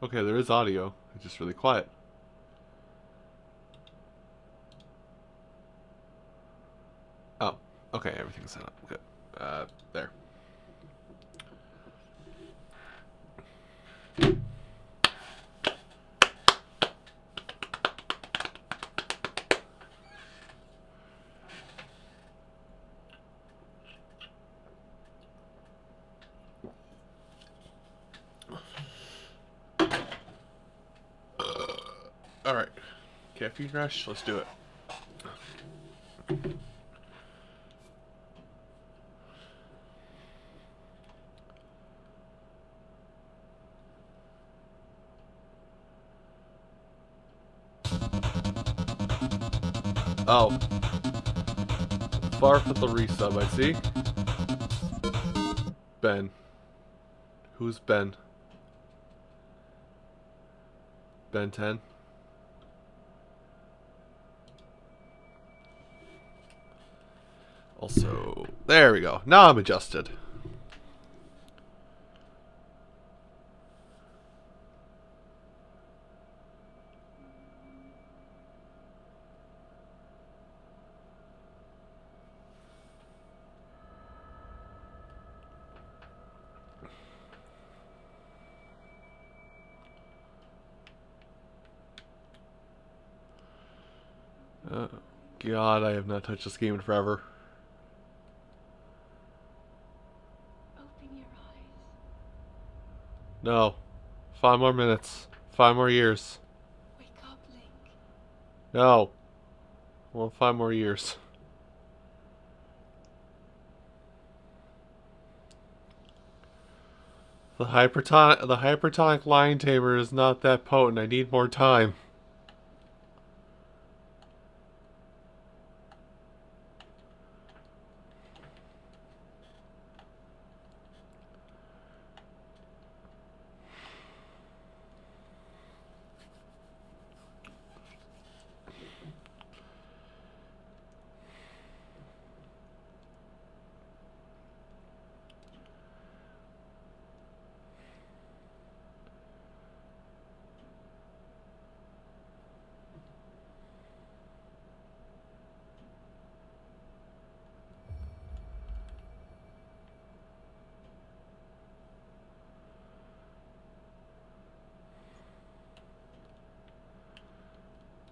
Okay, there is audio. It's just really quiet. Oh, okay, everything's set up. Good. Uh, there. Alright. Rush, let's do it. Oh. Far with the resub, I see. Ben. Who's Ben? Ben 10? Also, there we go. Now I'm adjusted. Oh, God, I have not touched this game in forever. Open your eyes. No. Five more minutes. Five more years. Wake up, Link. No. Well, five more years. The hypertonic the hypertonic lion tamer is not that potent. I need more time.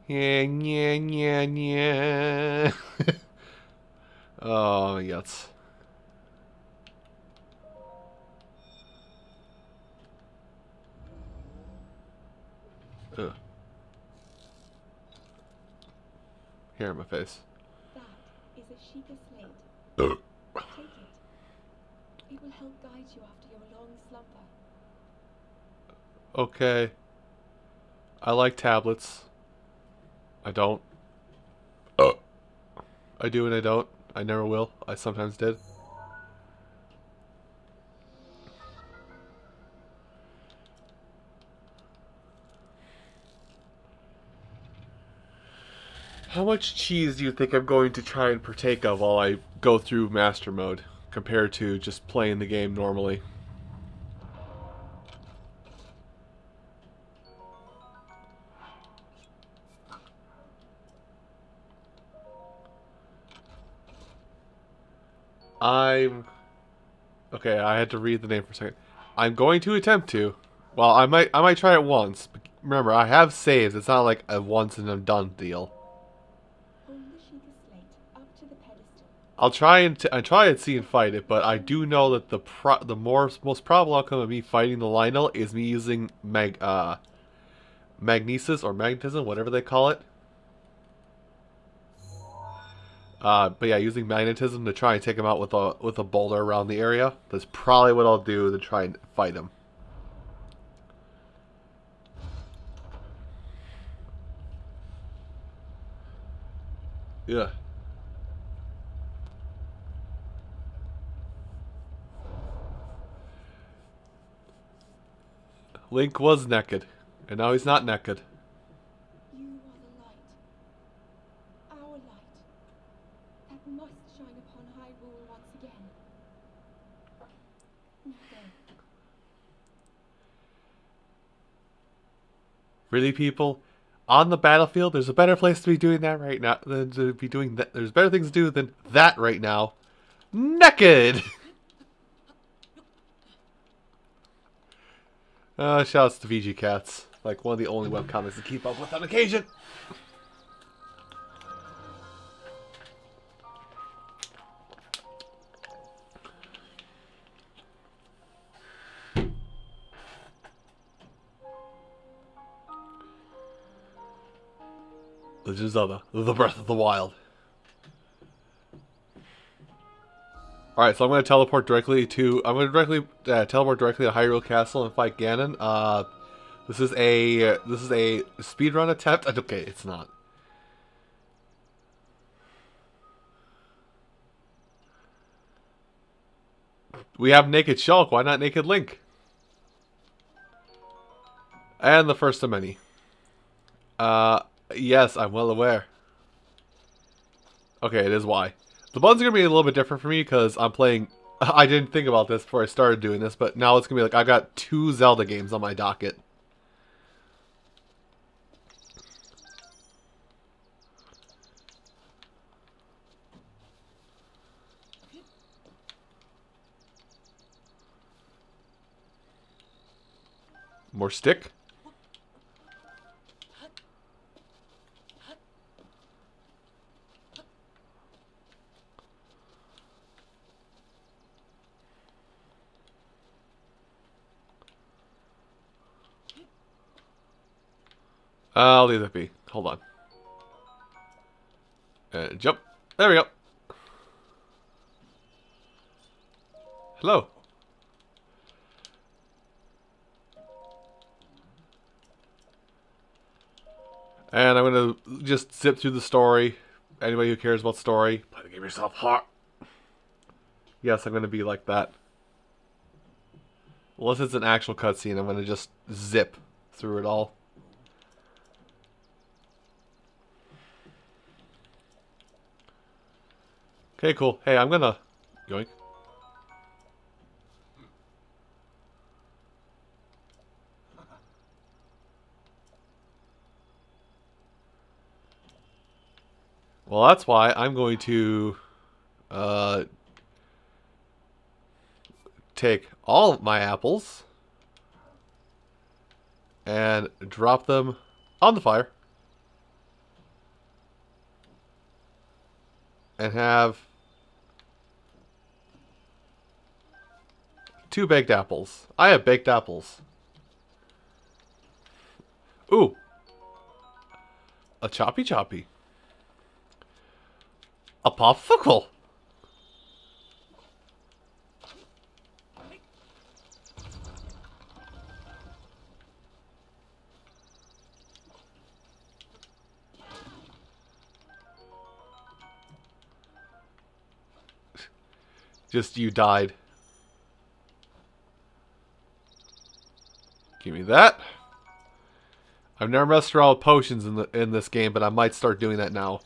Yeah, yeah, yeah, yeah. oh, yes. Ugh. Hair in my face. That is a Sheikah slate. Ugh. Take it. It will help guide you after your long slumber. Okay. I like tablets. I don't. Uh. I do and I don't. I never will. I sometimes did. How much cheese do you think I'm going to try and partake of while I go through master mode compared to just playing the game normally? I'm okay. I had to read the name for a second. I'm going to attempt to. Well, I might. I might try it once. Remember, I have saves. It's not like a once and I'm done deal. I'll try and t- I try and see and fight it, but I do know that the pro- the more most probable outcome of me fighting the Lynel is me using mag uh magnesis or magnetism, whatever they call it. Uh, but yeah, using magnetism to try and take him out with a with a boulder around the area. That's probably what I'll do to try and fight him. Yeah. Link was naked, and now he's not naked. You are the light. Our light. That must shine upon Hyrule once again. Now go. Really, people? On the battlefield, there's a better place to be doing that right now than to be doing that. There's better things to do than that right now. Naked! uh, shouts to VG Cats. Like one of the only webcomics to keep up with on occasion. Of Zelda, The Breath of the Wild. Alright, so I'm going to teleport directly to... I'm going to directly uh, teleport directly to Hyrule Castle and fight Ganon. Uh, this is a... this is a speedrun attempt. Okay, it's not. We have Naked Shulk, why not Naked Link? And the first of many. Uh, Yes, I'm well aware. Okay, it is why. The buttons are going to be a little bit different for me because I'm playing... I didn't think about this before I started doing this, but now it's going to be like I've got two Zelda games on my docket. More stick? I'll leave that be. Hold on. Uh, jump. There we go. Hello. And I'm going to just zip through the story. Anybody who cares about story, play the game yourself hot. Yes, I'm going to be like that. Unless it's an actual cutscene, I'm going to just zip through it all. Okay, cool. Hey, I'm gonna... Yoink. Well, that's why I'm going to uh, take all of my apples and drop them on the fire. And have two baked apples. I have baked apples. Ooh. A choppy choppy. A popsicle. Just you died. Give me that. I've never messed around with potions in the in this game, but I might start doing that now.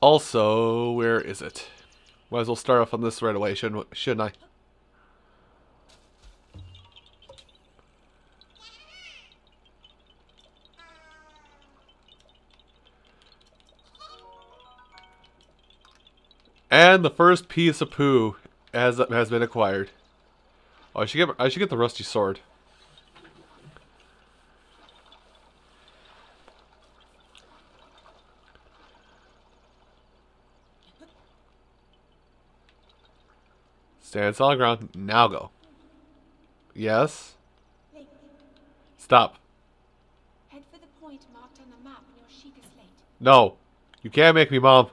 Also, where is it? Might as well start off on this right away, shouldn't shouldn't I? And the first piece of poo has has been acquired. Oh, I should get I should get the rusty sword. Stand solid ground. Now go. Yes. Stop. Head for the point marked on the map your Sheikah slate. No. You can't make me, Mom.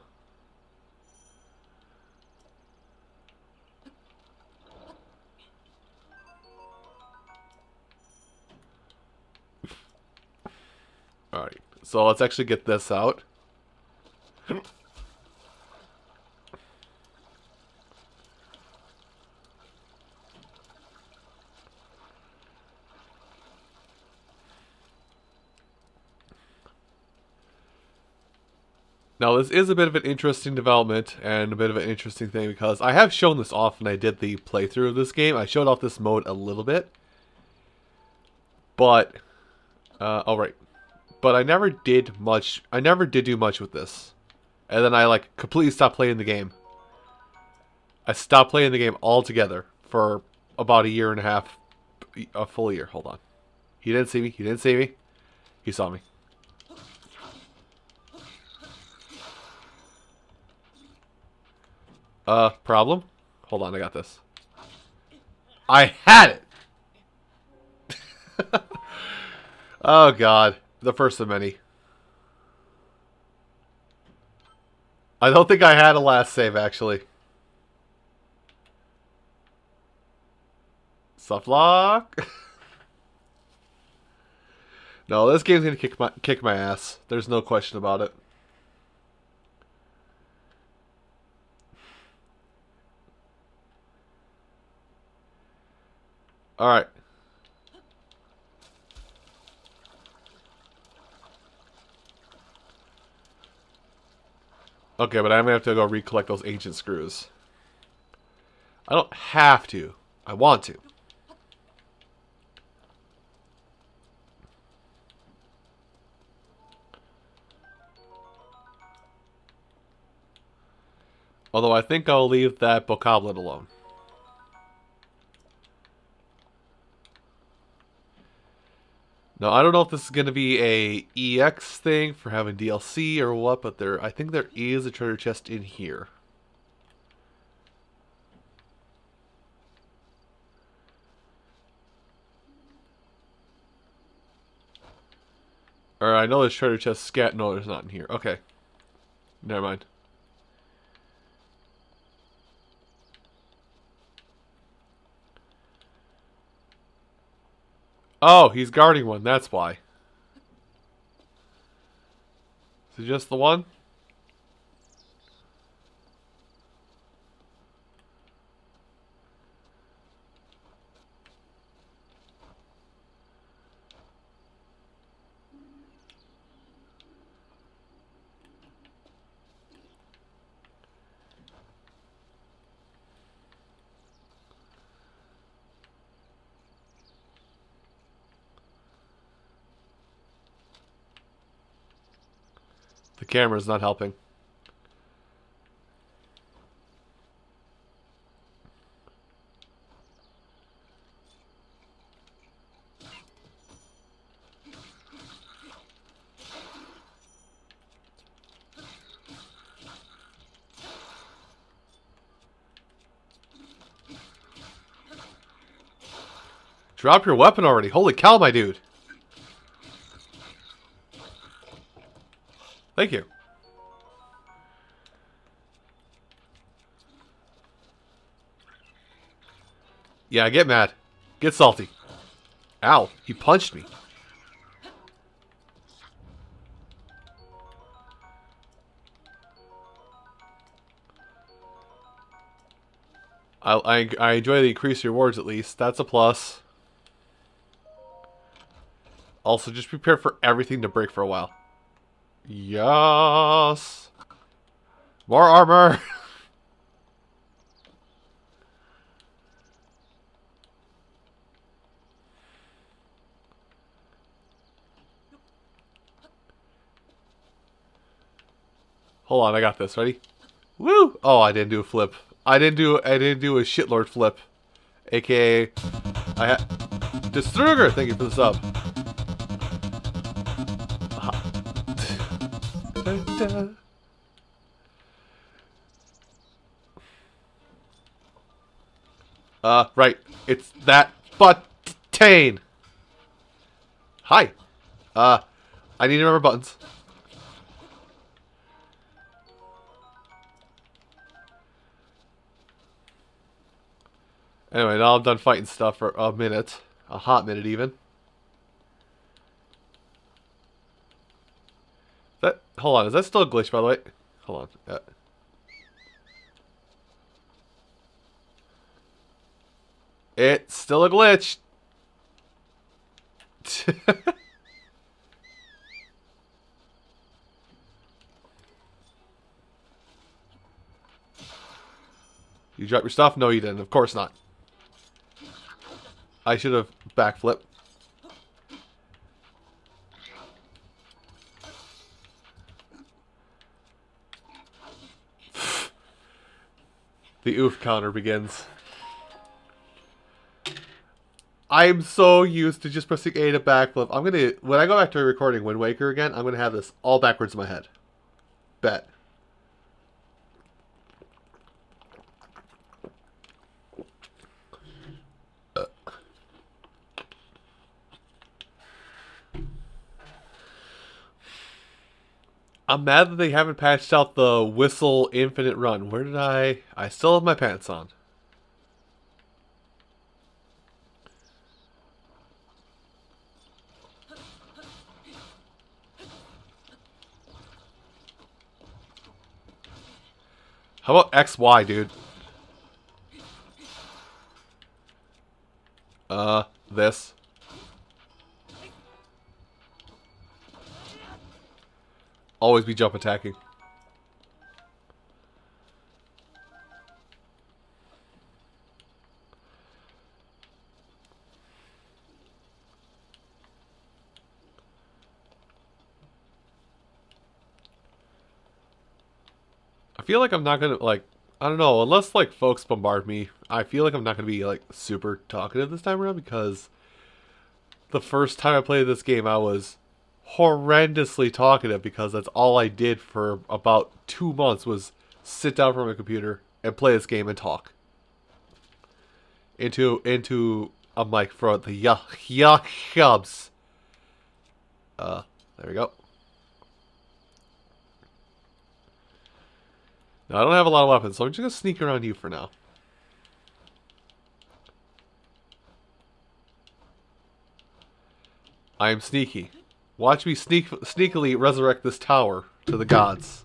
So let's actually get this out. Now, this is a bit of an interesting development and a bit of an interesting thing because I have shown this off when I did the playthrough of this game. I showed off this mode a little bit. But, uh, oh right. But I never did much, I never did do much with this. And then I, like, completely stopped playing the game. I stopped playing the game altogether for about a year and a half, a full year. Hold on. He didn't see me. He didn't see me. He saw me. Uh, problem? Hold on, I got this. I had it! oh god. The first of many. I don't think I had a last save, actually. Soft lock. no, this game's gonna kick my kick my ass. There's no question about it. Alright. Okay, but I'm gonna have to go recollect those ancient screws. I don't have to. I want to. Although I think I'll leave that bokoblin alone. Now I don't know if this is going to be a EX thing for having DLC or what, but there I think there is a treasure chest in here. Or I know there's treasure chest scat. No, there's not in here. Okay. Never mind. Oh, he's guarding one. That's why. Is it just the one? Camera's not helping. Drop your weapon already. Holy cow, my dude. Thank you. Yeah, get mad. Get salty. Ow, he punched me. I, I, I enjoy the increased rewards at least. That's a plus. Also, just prepare for everything to break for a while. Yes. More armor. Hold on, I got this. Ready? Woo! Oh, I didn't do a flip. I didn't do. I didn't do a shitlord flip, aka I had Destruger. Thank you for the sub. Uh, right. It's that button. Hi. Uh, I need to remember buttons. Anyway, now I'm done fighting stuff for a minute. A hot minute, even. That hold on, is that still a glitch by the way? Hold on. Uh, It's still a glitch. you drop your stuff? No, you didn't. Of course not. I should have backflip. the oof counter begins. I'm so used to just pressing A to backflip. I'm gonna when I go back to recording Wind Waker again, I'm gonna have this all backwards in my head. Bet. Uh. I'm mad that they haven't patched out the whistle infinite run. Where did I? I still have my pants on. How about XY, dude? Uh, this. Always be jump attacking. I feel like I'm not gonna like I don't know unless like folks bombard me. I feel like I'm not gonna be like super talkative this time around because the first time I played this game I was horrendously talkative because that's all I did for about two months was sit down from a computer and play this game and talk into into a mic for the yuck yuck hubs. Uh, there we go. Now, I don't have a lot of weapons, so I'm just gonna sneak around you for now. I am sneaky. Watch me sneak sneakily resurrect this tower to the gods.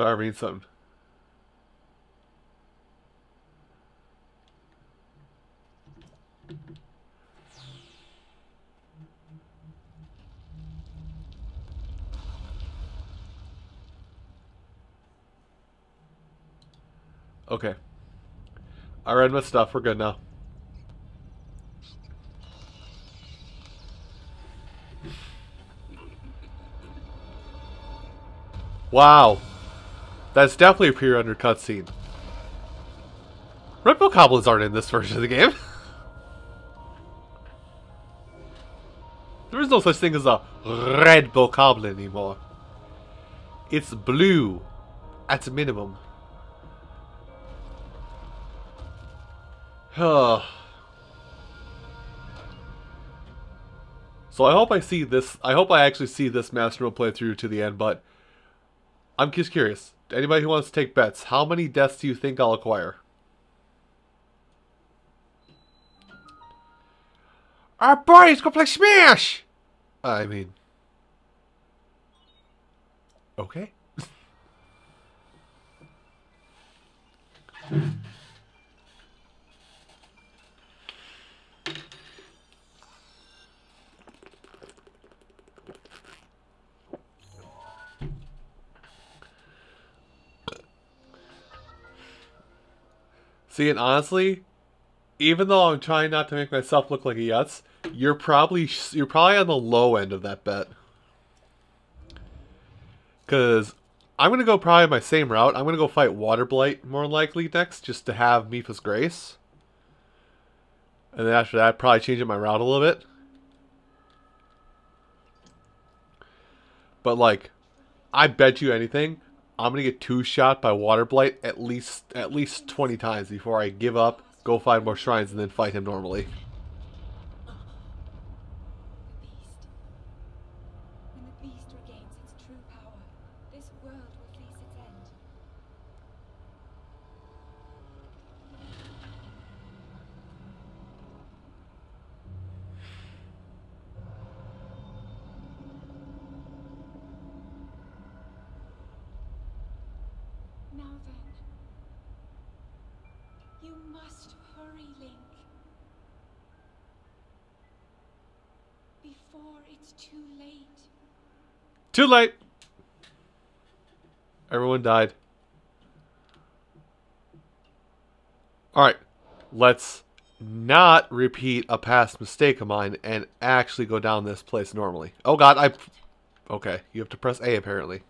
Sorry, I read something. Okay. I read my stuff. We're good now. Wow. That's definitely a period under cutscene. Red Bokoblins aren't in this version of the game. there is no such thing as a red Bokoblin anymore. It's blue, at a minimum. so I hope I see this. I hope I actually see this Master playthrough to the end. But I'm just curious. Anybody who wants to take bets, how many deaths do you think I'll acquire? Our boys go play Smash. I mean, okay. See, and honestly, even though I'm trying not to make myself look like a yutz, you're probably you're probably on the low end of that bet. Cause I'm gonna go probably my same route. I'm gonna go fight Water Blight more likely next, just to have Mipha's Grace. And then after that, probably change up my route a little bit. But like, I bet you anything, I'm gonna get two shot by water blight at least at least 20 times before I give up, go find more shrines, and then fight him normally. When the beast regains its true power, this world will face its end. Now then, you must hurry, Link. before it's too late. Too late. Everyone died. Alright. Let's not repeat a past mistake of mine and actually go down this place normally. Oh god, I... Okay, you have to press A apparently.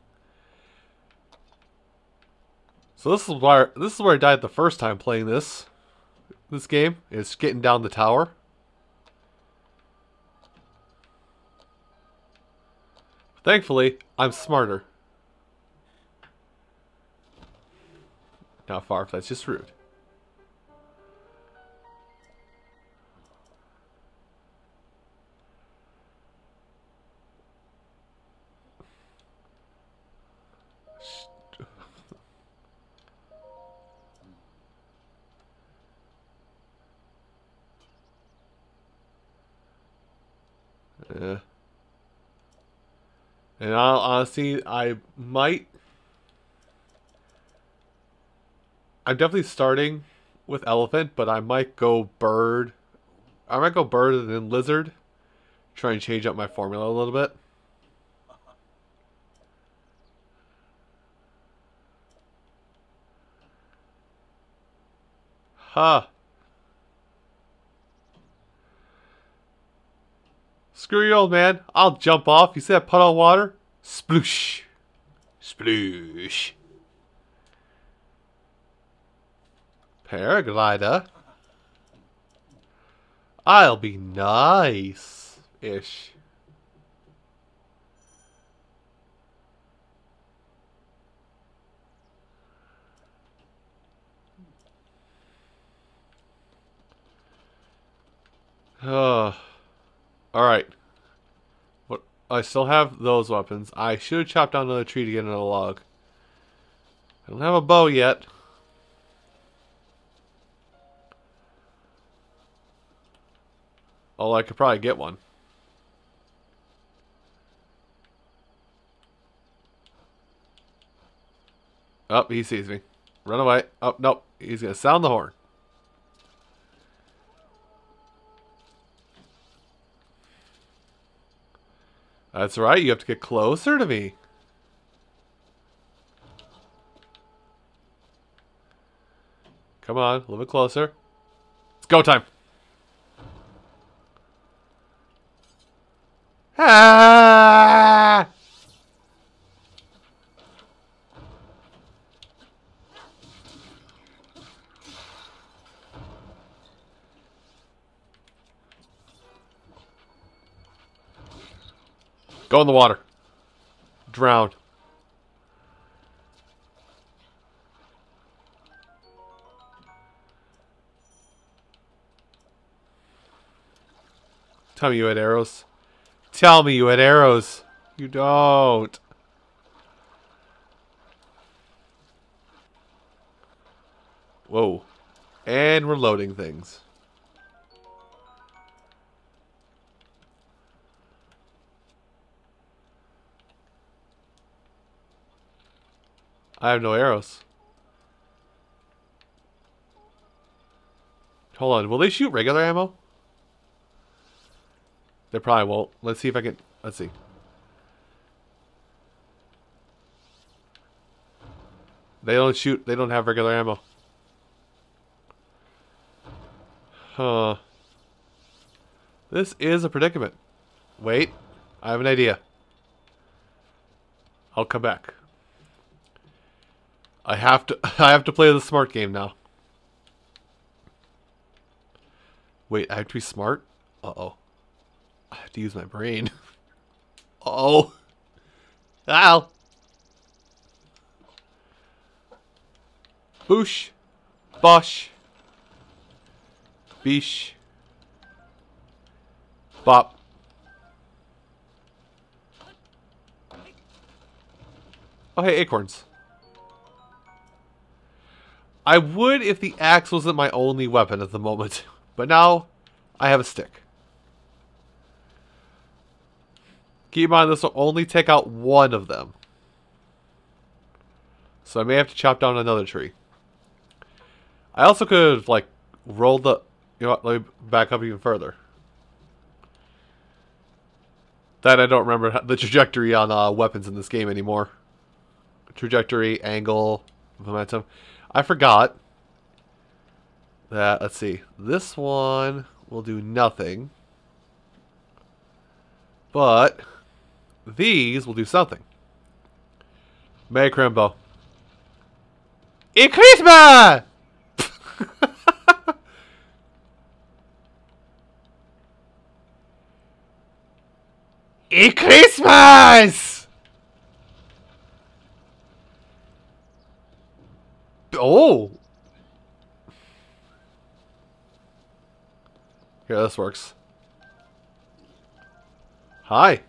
So this is where this is where I died the first time playing this this game is getting down the tower. Thankfully, I'm smarter. Not far, that's just rude. Yeah. And I'll, honestly, I might. I'm definitely starting with elephant, but I might go bird. I might go bird and then lizard. Try and change up my formula a little bit. Huh. Screw you, old man. I'll jump off. You see that puddle of water? Sploosh. Sploosh. Paraglider. I'll be nice-ish. Oh. Alright. What I still have those weapons. I should have chopped down another tree to get another log. I don't have a bow yet. Oh, I could probably get one. Oh, he sees me. Run away. Oh, nope. He's going to sound the horn. That's right, you have to get closer to me. Come on, a little bit closer. It's go time. Ah! Go in the water. Drown. Tell me you had arrows. Tell me you had arrows. You don't. Whoa. And we're loading things. I have no arrows. Hold on, will they shoot regular ammo? They probably won't. Let's see if I can... Let's see. They don't shoot... They don't have regular ammo. Huh. This is a predicament. Wait. I have an idea. I'll come back. I have to I have to play the smart game now. Wait, I have to be smart? Uh-oh. I have to use my brain. uh oh. Ow. Boosh. Bosh. Beesh. Bop. Oh, hey, acorns. I would if the axe wasn't my only weapon at the moment. But now, I have a stick. Keep in mind, this will only take out one of them. So I may have to chop down another tree. I also could have, like, rolled the... You know what, let me back up even further. That I don't remember the trajectory on uh, weapons in this game anymore. Trajectory, angle, momentum. I forgot that. Let's see. This one will do nothing. But these will do something. Merry Crimbo. Increase Christmas! Oh! Here, this works. Hi.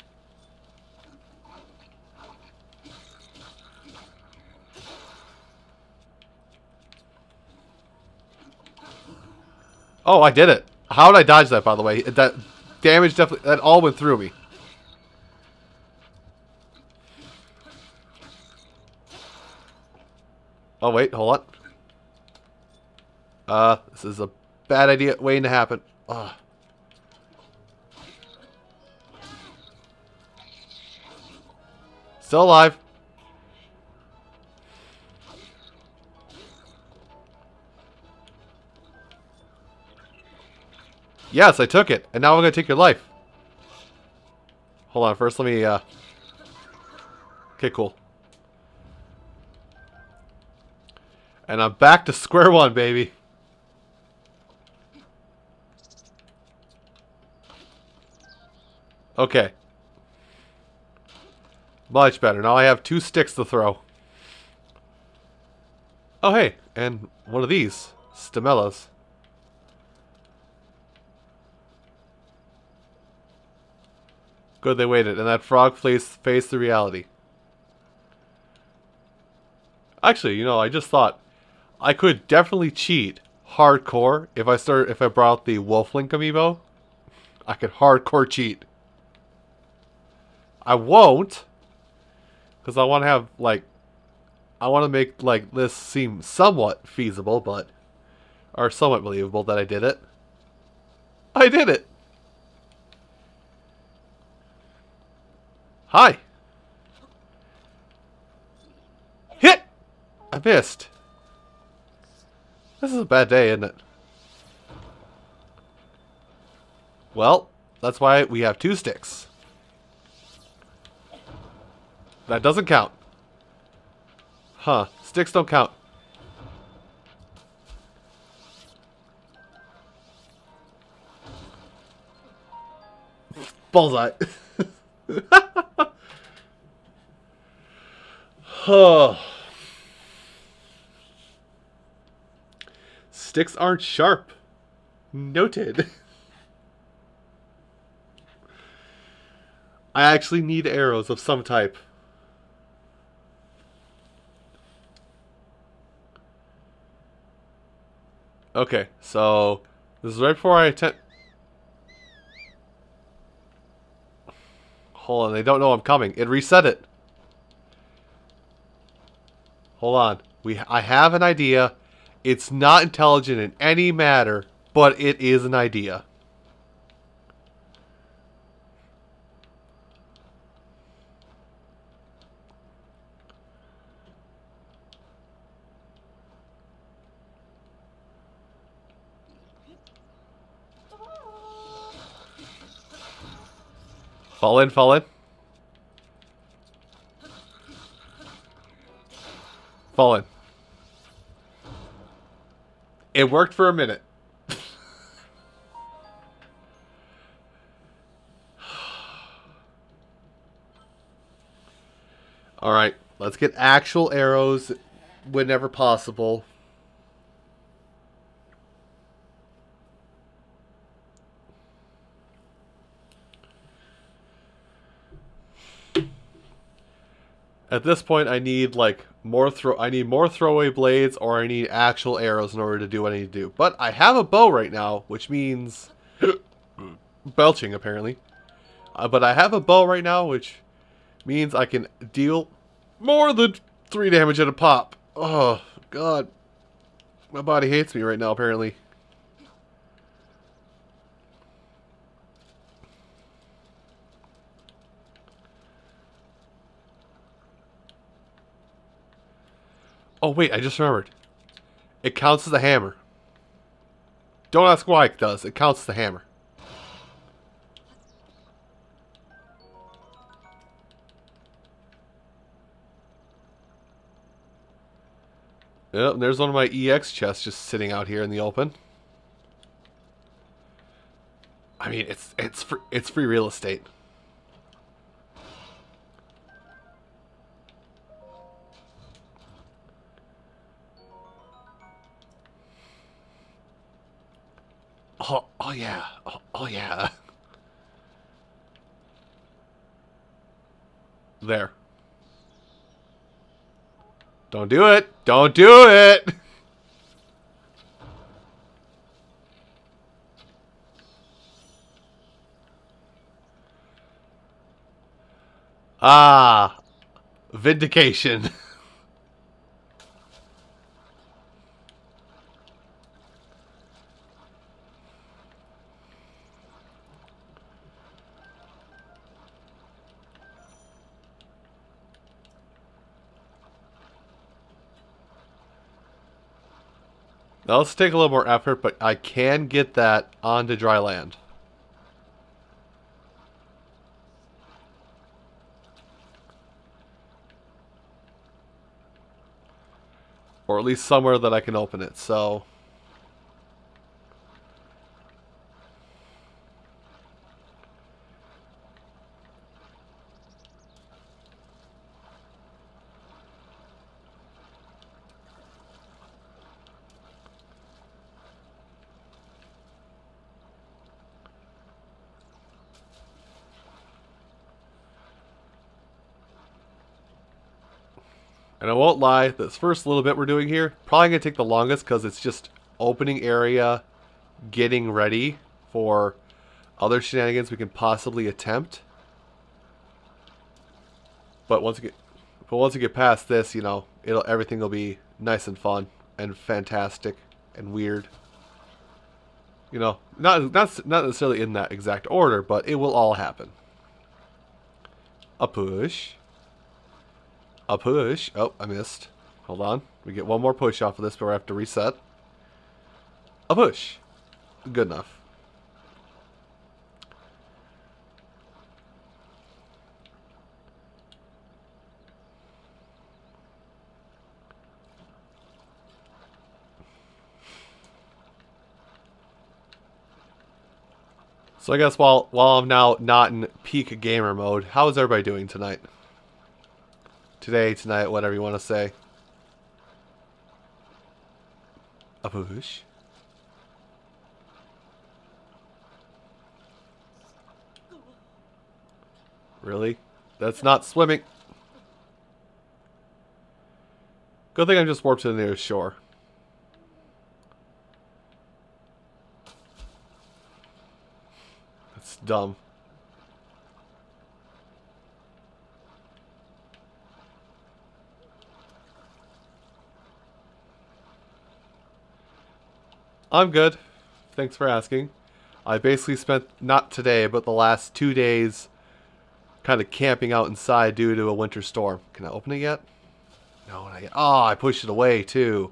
Oh, I did it. How did I dodge that, by the way? That damage definitely... That all went through me. Oh, wait. Hold on. Uh, this is a bad idea waiting to happen. Ugh. Still alive. Yes, I took it. And now I'm going to take your life. Hold on. First, let me, uh... Okay, cool. And I'm back to square one, baby. Okay. Much better. Now I have two sticks to throw. Oh, hey. And one of these. Stamellas. Good they waited, and that frog faced, faced the reality. Actually, you know, I just thought I could definitely cheat hardcore if I start if I brought the Wolflink amiibo. I could hardcore cheat. I won't, because I want to have like, I want to make like this seem somewhat feasible, but or somewhat believable that I did it. I did it. Hi. Hit! I missed. This is a bad day, isn't it? Well, that's why we have two sticks. That doesn't count. Huh. Sticks don't count. Bullseye. Huh. Sticks aren't sharp. Noted. I actually need arrows of some type. Okay, so this is right before I attempt. Hold on, they don't know I'm coming. It reset it. Hold on. We I have an idea. It's not intelligent in any matter, but it is an idea. Fall in, fall in. Fall in. It worked for a minute. Alright, let's get actual arrows whenever possible. At this point, I need like more throw. I need more throwaway blades, or I need actual arrows in order to do what I need to do. But I have a bow right now, which means belching apparently. Uh, but I have a bow right now, which means I can deal more than three damage at a pop. Oh God, my body hates me right now. Apparently. Oh, wait, I just remembered. It counts as a hammer. Don't ask why it does. It counts as a hammer. Yep, there's one of my EX chests just sitting out here in the open. I mean, it's it's it's free real estate. Oh, oh yeah. Oh, oh yeah. There. Don't do it. Don't do it. Ah, vindication. Let's take a little more effort, but I can get that onto dry land. Or at least somewhere that I can open it, so... lie, this first little bit we're doing here, probably going to take the longest because it's just opening area, getting ready for other shenanigans we can possibly attempt. But once we get, but once we get past this, you know, it'll everything will be nice and fun and fantastic and weird. You know, not not not necessarily in that exact order, but it will all happen. A push. A push. Oh, I missed. Hold on. We get one more push off of this, but we have to reset. A push. Good enough. So I guess while while I'm now not in peak gamer mode, how is everybody doing tonight? Today, tonight, whatever you want to say. A push. Really? That's not swimming. Good thing I'm just warped to the nearest shore. That's dumb. I'm good. Thanks for asking. I basically spent, not today, but the last two days kind of camping out inside due to a winter storm. Can I open it yet? No, not yet. Oh, I pushed it away, too.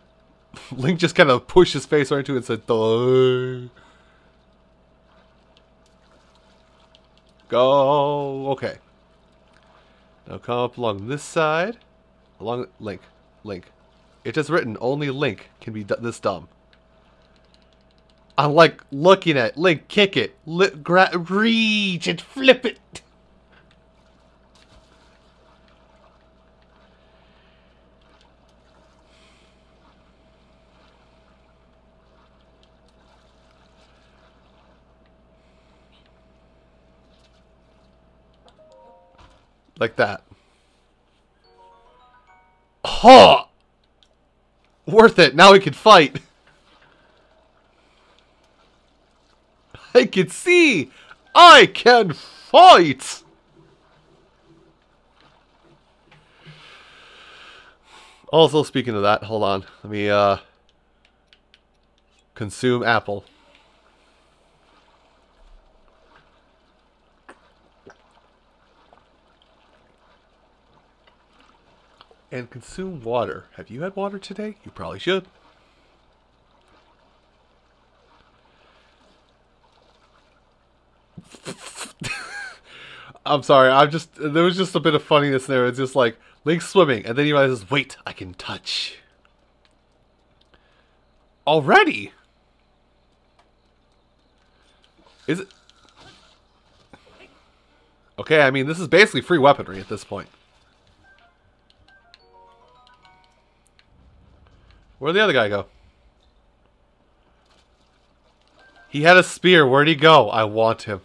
Link just kind of pushed his face right into it and said, Duh. Go. Okay. Now come up along this side. Along Link. Link. It is written, only Link can be this dumb. I'm like looking at Link, kick it, li reach and flip it. Like that. Huh! Worth it. Now we can fight. I can see! I can fight! Also, speaking of that, hold on. Let me, uh... Consume apple. and consume water. Have you had water today? You probably should. I'm sorry. I'm just there was just a bit of funniness there. It's just like Link's swimming, and then he realizes, wait, I can touch. Already? Is it? Okay, I mean this is basically free weaponry at this point. Where'd the other guy go? He had a spear. Where'd he go? I want him.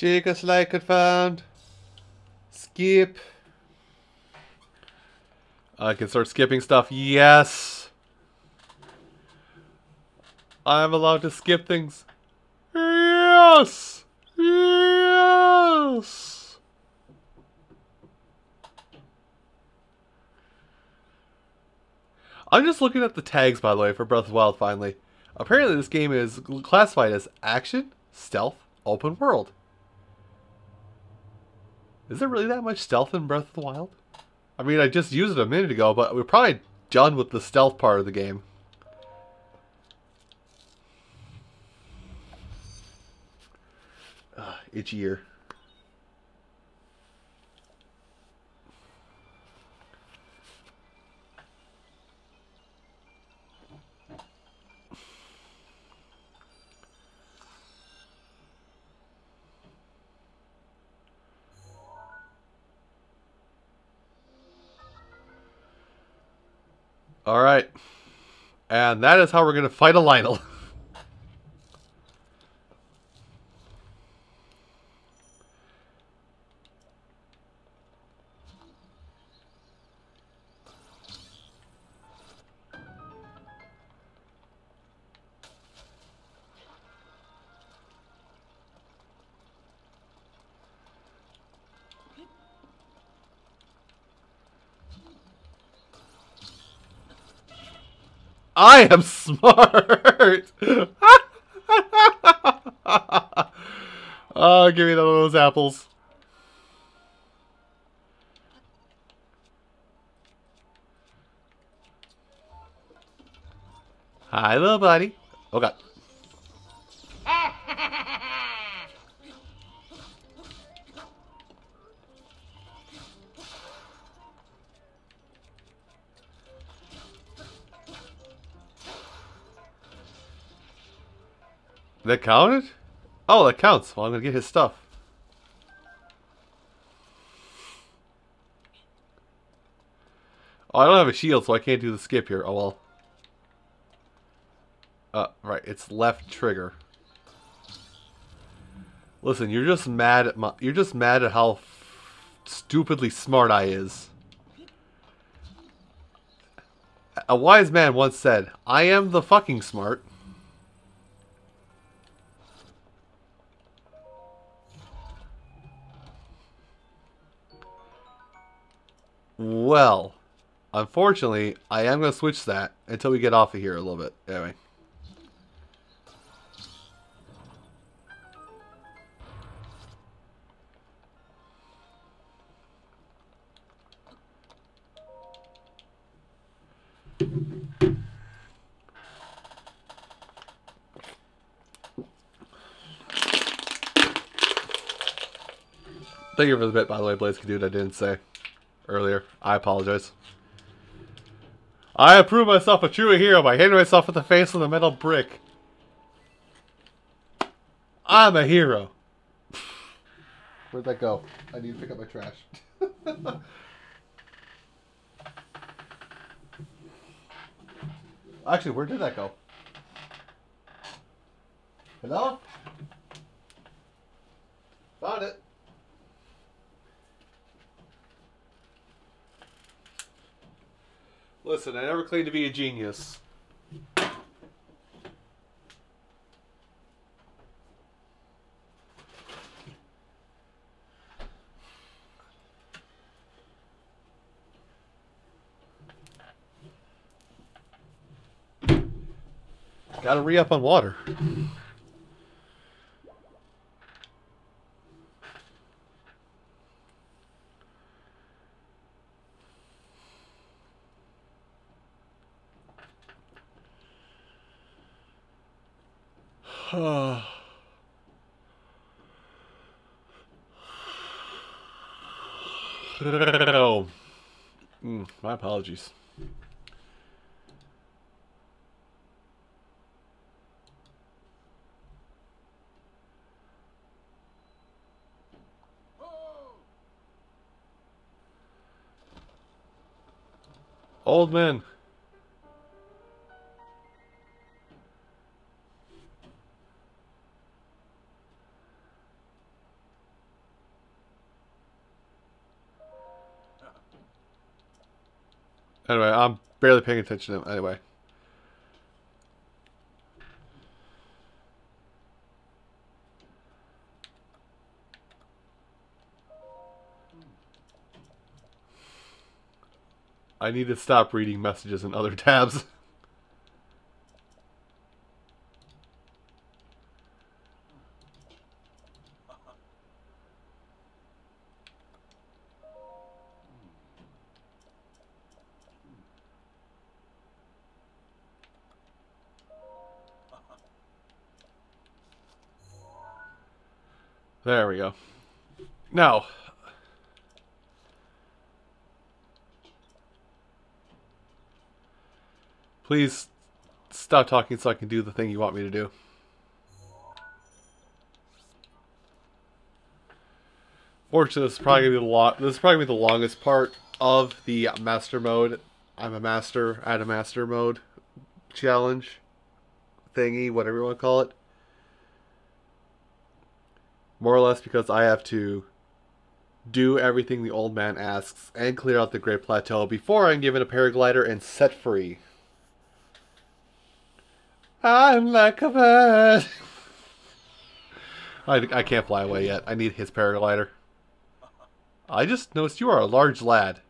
Us like it found. Skip. I can start skipping stuff. Yes. I'm allowed to skip things. Yes. Yes. I'm just looking at the tags, by the way, for Breath of Wild, finally. Apparently, this game is classified as action, stealth, open world. Is there really that much stealth in Breath of the Wild? I mean, I just used it a minute ago, but we're probably done with the stealth part of the game. Uh, itchy ear. All right. And that is how we're going to fight a Lynel. I am smart. oh, give me one of those apples. Hi, little buddy. Oh, God. That counted? Oh, that counts. Well, I'm to get his stuff. Oh, I don't have a shield, so I can't do the skip here. Oh, well. Uh, right. It's left trigger. Listen, you're just mad at my... You're just mad at how stupidly smart I is. A wise man once said, I am the fucking smart. Well, unfortunately, I am going to switch that until we get off of here a little bit. Anyway. Thank you for the bit, by the way, Blaze Dude. I didn't say earlier. I apologize. I approve myself a true hero by hitting myself in the face with a metal brick. I'm a hero. Where'd that go? I need to pick up my trash. Actually, where did that go? Hello? Found it. Listen, I never claimed to be a genius. Gotta re up on water. Apologies. Old man. Anyway, I'm barely paying attention to him. Anyway. I need to stop reading messages in other tabs. There we go. Now, please stop talking so I can do the thing you want me to do. Fortunately, this is probably gonna be the lo- this is probably be the longest part of the master mode. I'm a master, at a master mode challenge thingy, whatever you want to call it. More or less because I have to do everything the old man asks and clear out the Great Plateau before I'm given a paraglider and set free. I'm like a bird. I, I can't fly away yet. I need his paraglider. I just noticed you are a large lad.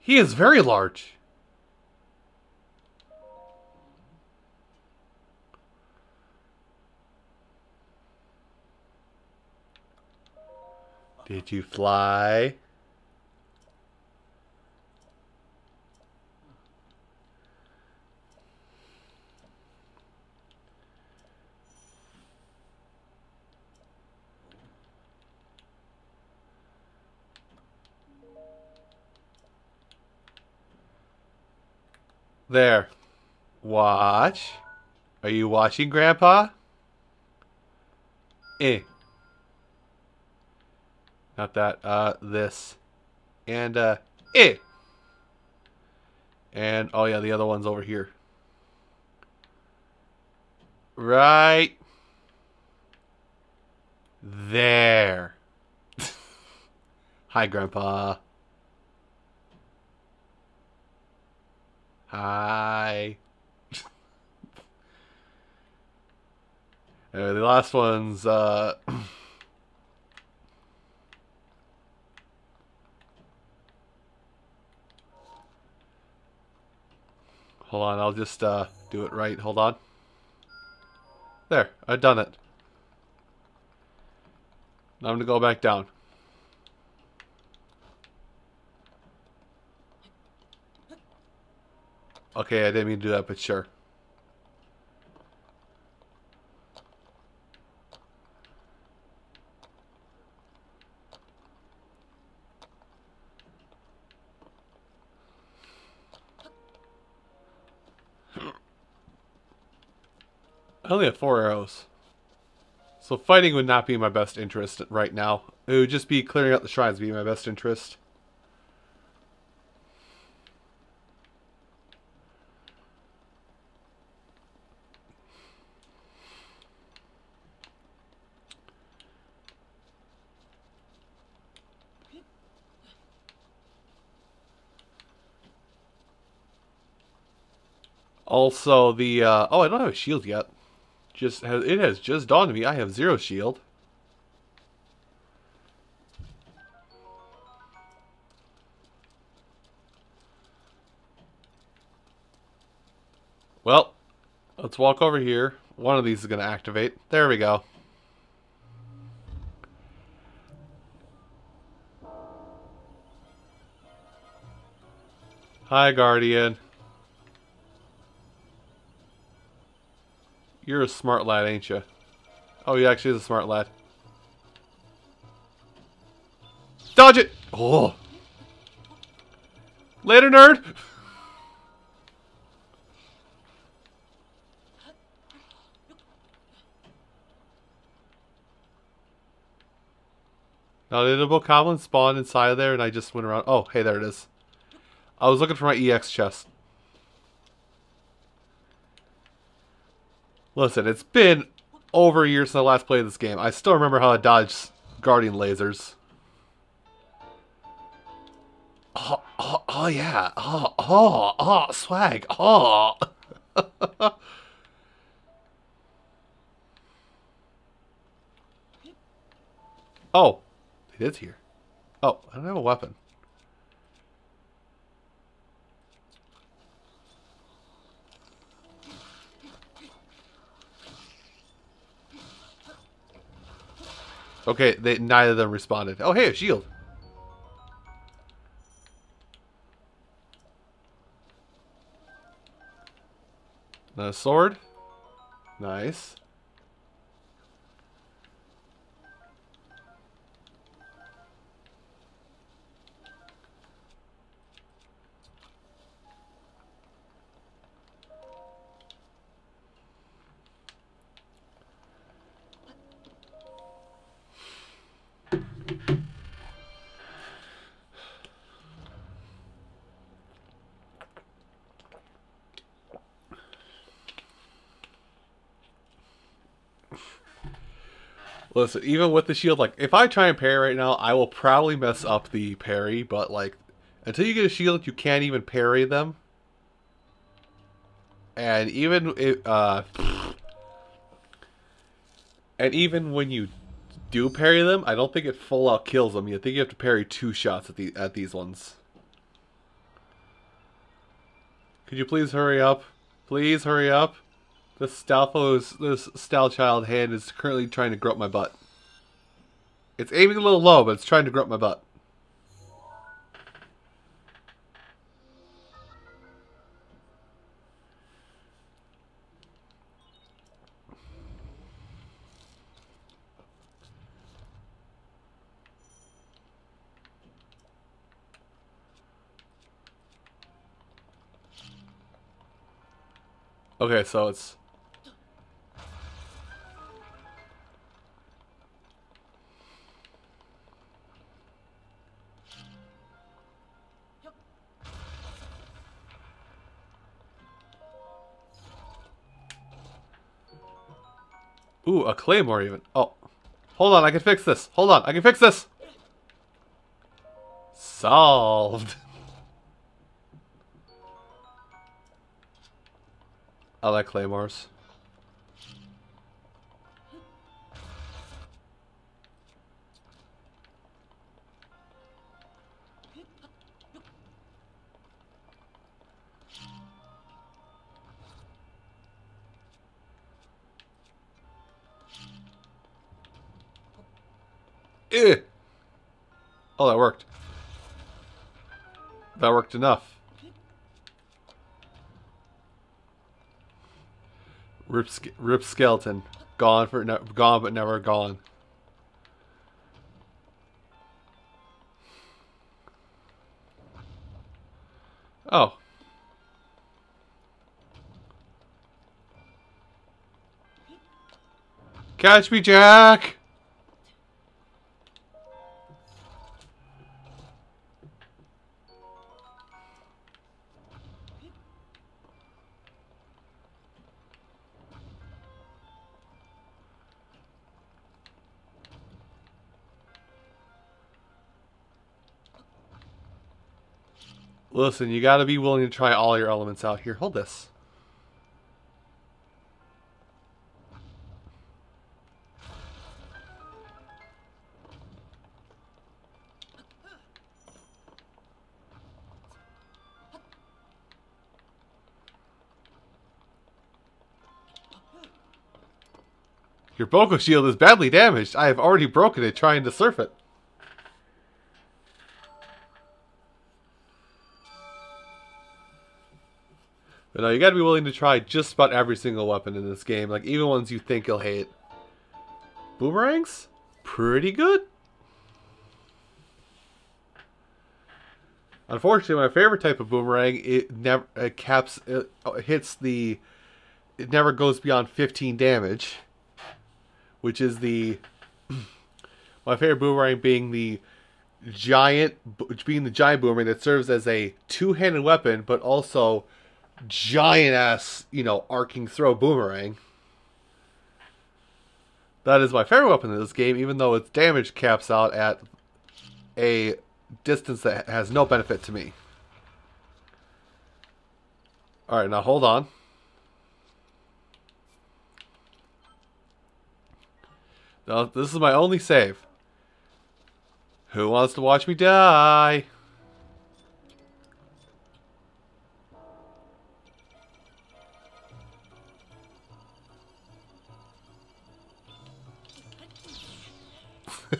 He is very large. Did you fly? There. Watch. Are you watching, Grandpa? Eh. Not that. Uh, this. And, uh, eh. And, oh yeah, the other one's over here. Right. There. Hi, Grandpa. Hi. anyway, the last one's uh Hold on, I'll just uh do it right. Hold on. There, I've done it. Now I'm gonna go back down. Okay, I didn't mean to do that, but sure. I only have four arrows. So fighting would not be my best interest right now. It would just be clearing out the shrines be my best interest. Also, the uh, oh, I don't have a shield yet just has, it has just dawned on me I have zero shield. Well, let's walk over here. One of these is going to activate. There we go. Hi, Guardian. You're a smart lad, ain't you? Oh, he actually is a smart lad. Dodge it! Oh. Later, nerd! Now, the Bokoblin spawned inside of there, and I just went around. Oh, hey, there it is. I was looking for my EX chest. Listen, it's been over a year since I last played this game. I still remember how to dodge Guardian lasers. Oh, oh, oh yeah. Oh, oh, oh, swag. Oh. oh, it is here. Oh, I don't have a weapon. Okay, they neither of them responded. Oh, hey, a shield. a sword. Nice. Listen, even with the shield, like, if I try and parry right now, I will probably mess up the parry, but, like, until you get a shield, you can't even parry them. And even, it, uh... And even when you do parry them, I don't think it full out kills them. You think you have to parry two shots at the at these ones. Could you please hurry up? Please hurry up. This Stalfos, this Style Child hand is currently trying to grow up my butt. It's aiming a little low, but it's trying to grow up my butt. Okay, so it's Ooh, a claymore even. Oh. Hold on, I can fix this. Hold on, I can fix this. Solved. I like claymores. Eh. Oh, that worked. That worked enough. Rip, rip skeleton. Gone for gone but never gone. Oh. Catch me, Jack! Listen, you gotta be willing to try all your elements out here. Hold this. Your Boko shield is badly damaged. I have already broken it trying to surf it. But no, you gotta be willing to try just about every single weapon in this game, like even ones you think you'll hate. Boomerangs? Pretty good. Unfortunately, my favorite type of boomerang, it never it caps oh, it hits the it never goes beyond 15 damage, which is the my favorite boomerang being the giant being the giant boomerang that serves as a two-handed weapon but also giant ass, you know, arcing throw boomerang. That is my favorite weapon in this game, even though its damage caps out at a distance that has no benefit to me. Alright, now hold on. Now, this is my only save. Who wants to watch me die?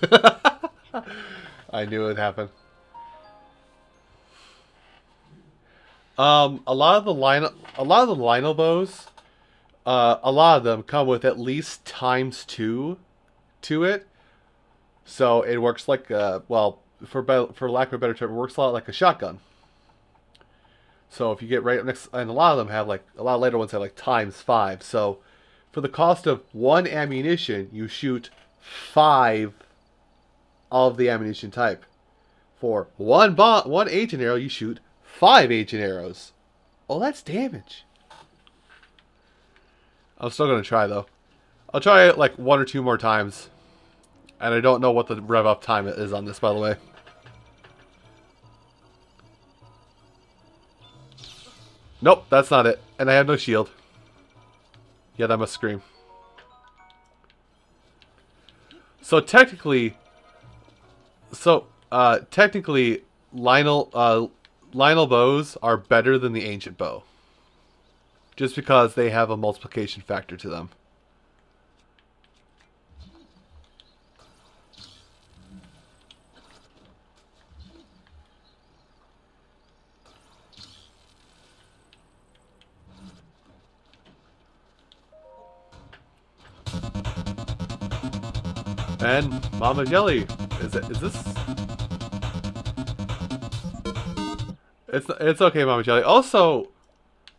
I knew it would happen. Um, a lot of the line, a lot of the Lynel bows, uh, a lot of them come with at least times two to it. So it works like, uh, well, for be- for lack of a better term, it works a lot like a shotgun. So if you get right next, and a lot of them have like a lot of later ones have like times five. So for the cost of one ammunition, you shoot five of the ammunition type. For one bomb, one ancient arrow, you shoot five ancient arrows. Oh, that's damage. I'm still gonna try though. I'll try it like one or two more times. And I don't know what the rev up time is on this, by the way. Nope, that's not it. And I have no shield. Yet I must scream. So technically, so uh, technically, Lynel uh, Lynel bows are better than the ancient bow, just because they have a multiplication factor to them. And Mama Jelly is it? Is this? It's it's okay, Mama Jelly. Also,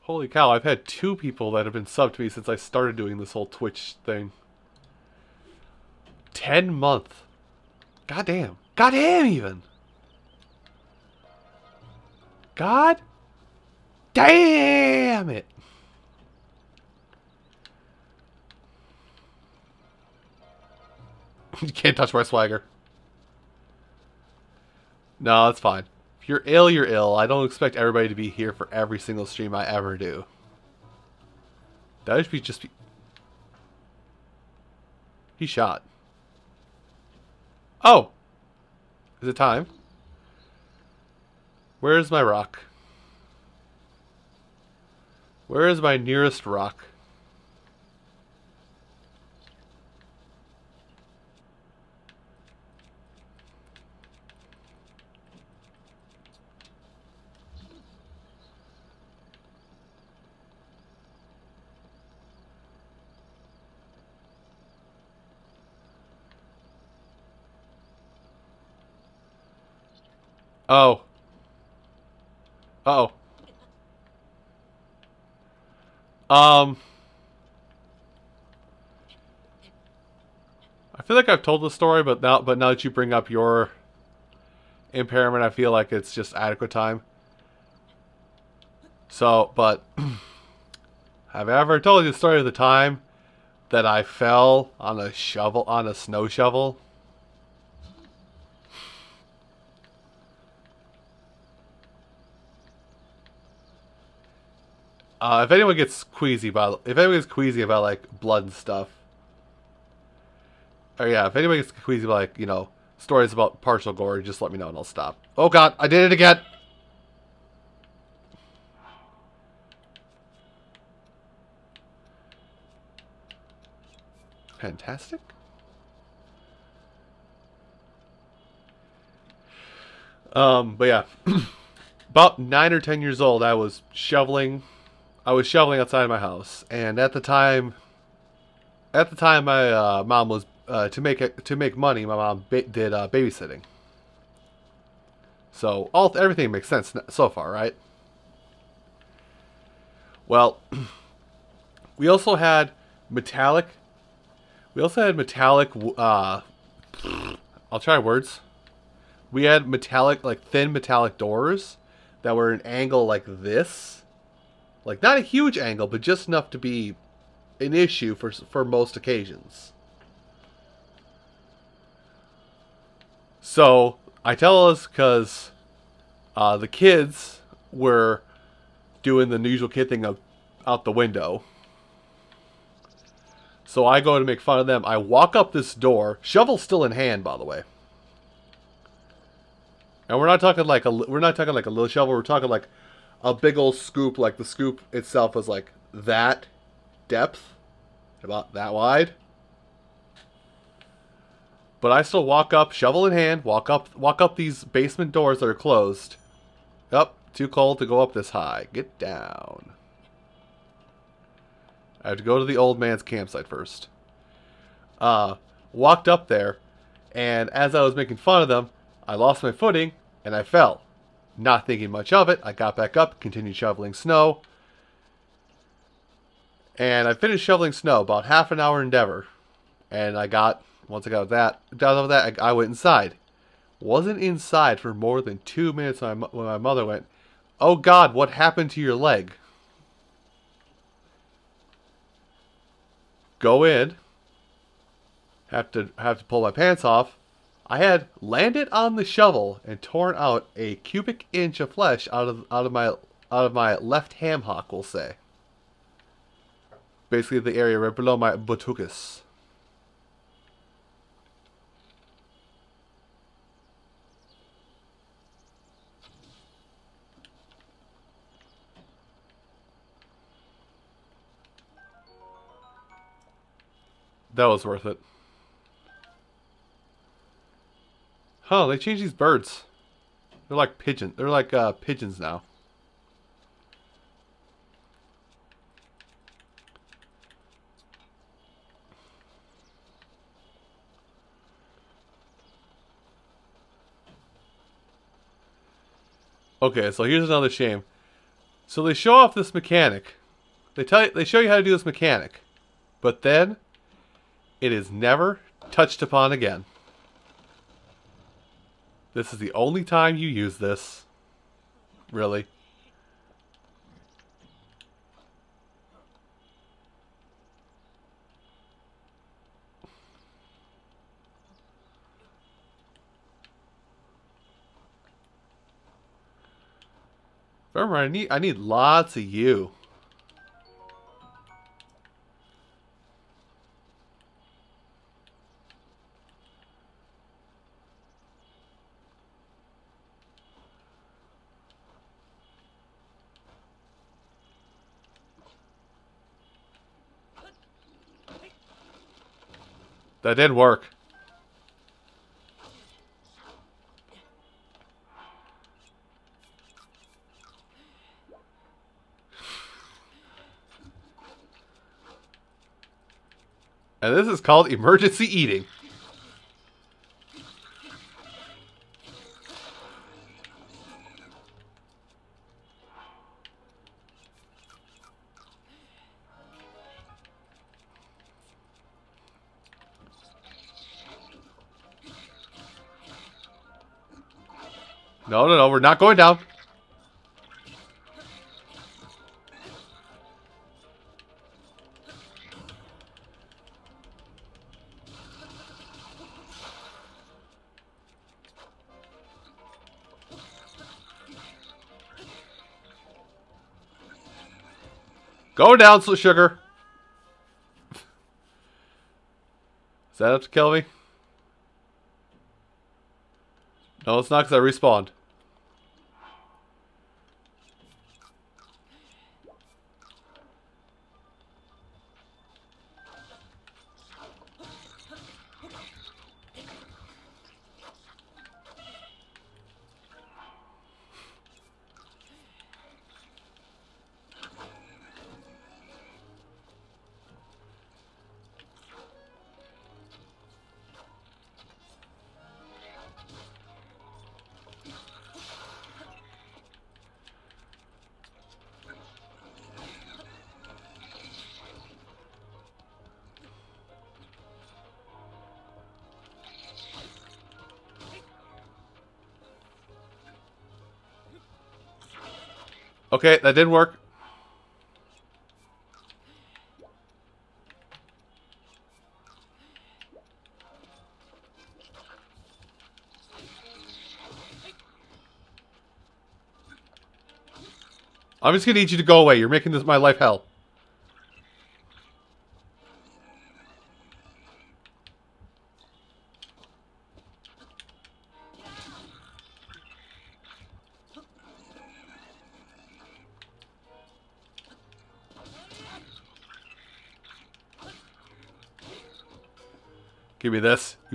holy cow! I've had two people that have been subbed to me since I started doing this whole Twitch thing. Ten month. God damn. God damn even. God damn it. you can't touch my swagger. No, that's fine. If you're ill, you're ill. I don't expect everybody to be here for every single stream I ever do. That would be just be... He shot. Oh! Is it time? Where's my rock? Where is my nearest rock? Oh. Uh oh. Um. I feel like I've told the story, but now, but now that you bring up your impairment, I feel like it's just adequate time. So, but have I ever told you the story of the time that I fell on a shovel on a snow shovel? Uh, if anyone gets queasy about, if anyone gets queasy about like blood and stuff, or yeah, if anyone gets queasy about like you know stories about partial gore, just let me know and I'll stop. Oh god, I did it again. fantastic. Um, but yeah, about nine or ten years old, I was shoveling. I was shoveling outside my house, and at the time, at the time, my uh, mom was uh, to make it to make money. My mom ba- did uh, babysitting. So all everything makes sense so far, right? Well, we also had metallic. We also had metallic. Uh, I'll try words. We had metallic, like thin metallic doors that were an angle like this, like not a huge angle, but just enough to be an issue for for most occasions. So I tell us because uh, the kids were doing the usual kid thing out, out the window. So I go to make fun of them. I walk up this door, shovel still in hand, by the way. And we're not talking like a we're not talking like a little shovel. We're talking like a big old scoop. Like the scoop itself was like that depth, about that wide. But I still walk up, shovel in hand, walk up, walk up these basement doors that are closed. Up, too cold to go up this high. Get down. I have to go to the old man's campsite first. Uh, walked up there, and as I was making fun of them, I lost my footing and I fell. Not thinking much of it, I got back up, continued shoveling snow, and I finished shoveling snow, about half an hour endeavor. And I got, once I got that, done with that, I, I went inside. Wasn't inside for more than two minutes when, I, when my mother went, Oh God, what happened to your leg? Go in. Have to have to pull my pants off. I had landed on the shovel and torn out a cubic inch of flesh out of out of my out of my left ham hock, we'll say. Basically the area right below my buttocks. That was worth it. Huh, they changed these birds. They're like pigeon. They're like uh, pigeons now. Okay, so here's another shame. So they show off this mechanic. They tell you, they show you how to do this mechanic. But then it is never touched upon again. This is the only time you use this. Really. Remember, I need I need lots of you. That did work. And this is called emergency eating. We're not going down. Go down, sugar. Is that up to kill me? No, it's not because I respawned. Okay, that didn't work. I'm just gonna need you to go away. You're making this my life hell.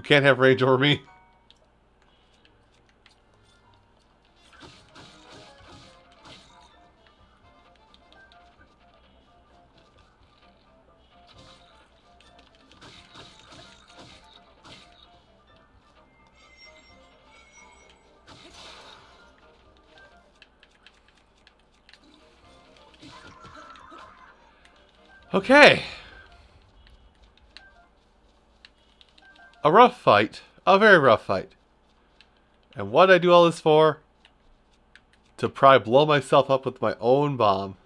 Can't have range over me. Okay. Fight. A very rough fight. And what I do all this for? To probably blow myself up with my own bomb.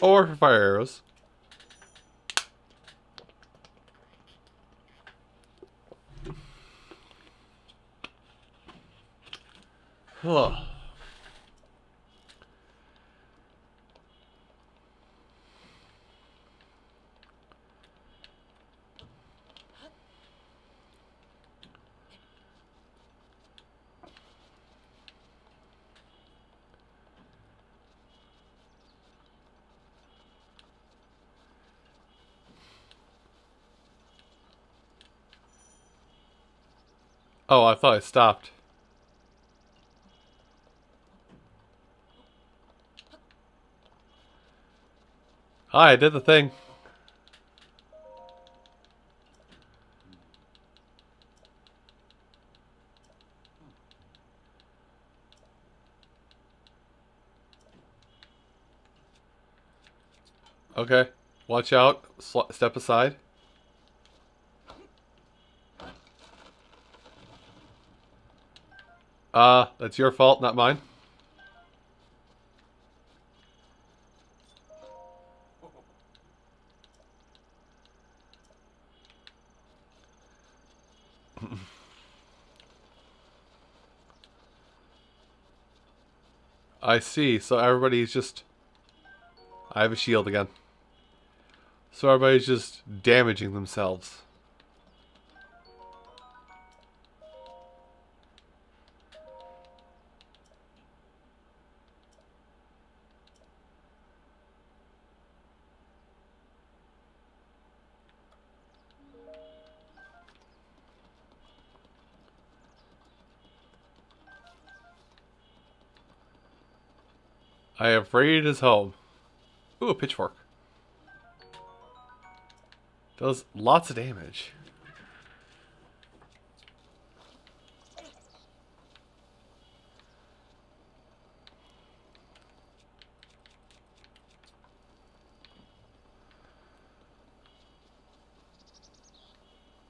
Or for fire arrows. Oh, I thought I stopped. Hi, I did the thing. Okay. Watch out. Sl step aside. Uh, that's your fault, not mine. I see. So everybody's just... I have a shield again. So everybody's just damaging themselves. I have raided his home. Ooh, a pitchfork. Does lots of damage.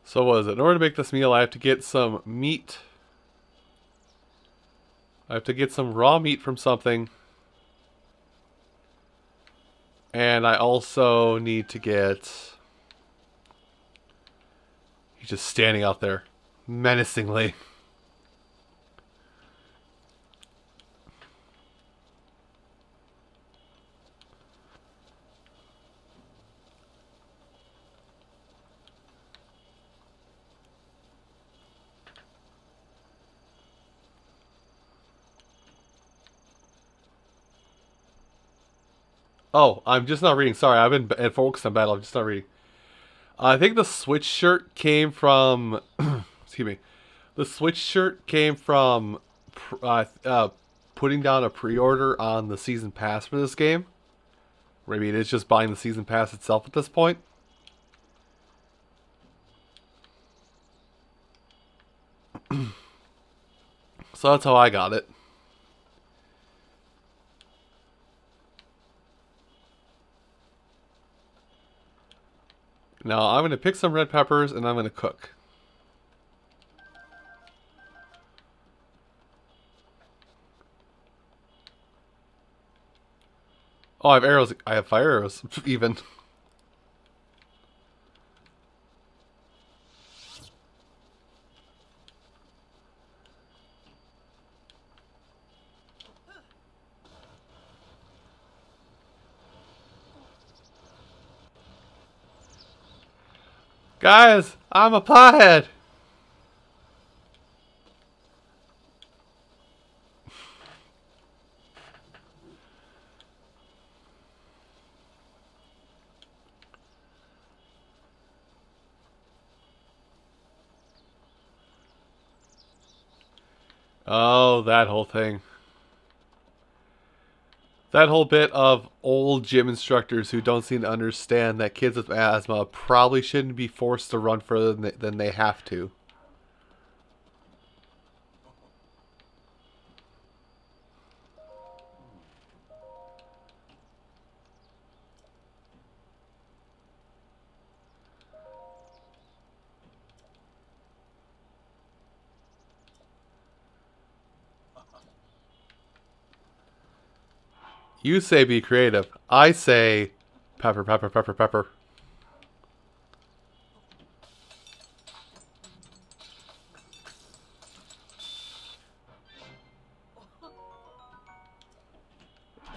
So what is it? In order to make this meal, I have to get some meat. I have to get some raw meat from something. And I also need to get... He's just standing out there, menacingly. Oh, I'm just not reading. Sorry, I've been focused on battle. I'm just not reading. I think the Switch shirt came from. excuse me. The Switch shirt came from uh, uh, putting down a pre-order on the season pass for this game. Maybe it is just buying the season pass itself at this point. so that's how I got it. Now I'm gonna pick some red peppers and I'm gonna cook. Oh, I have arrows. I have fire arrows, even. Guys, I'm a pothead. Oh, that whole thing. That whole bit of old gym instructors who don't seem to understand that kids with asthma probably shouldn't be forced to run further than they, have to. You say be creative. I say pepper, pepper, pepper, pepper.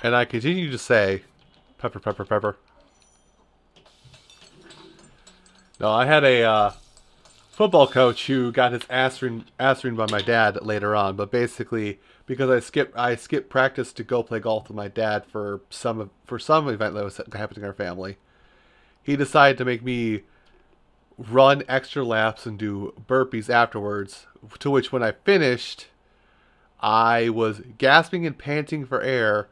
And I continue to say pepper, pepper, pepper. No, I had a uh, football coach who got his ass ring, ass by my dad later on, but basically because I skipped I skipped practice to go play golf with my dad for some for some event that was happening in our family. He decided to make me run extra laps and do burpees afterwards. To which, when I finished, I was gasping and panting for air,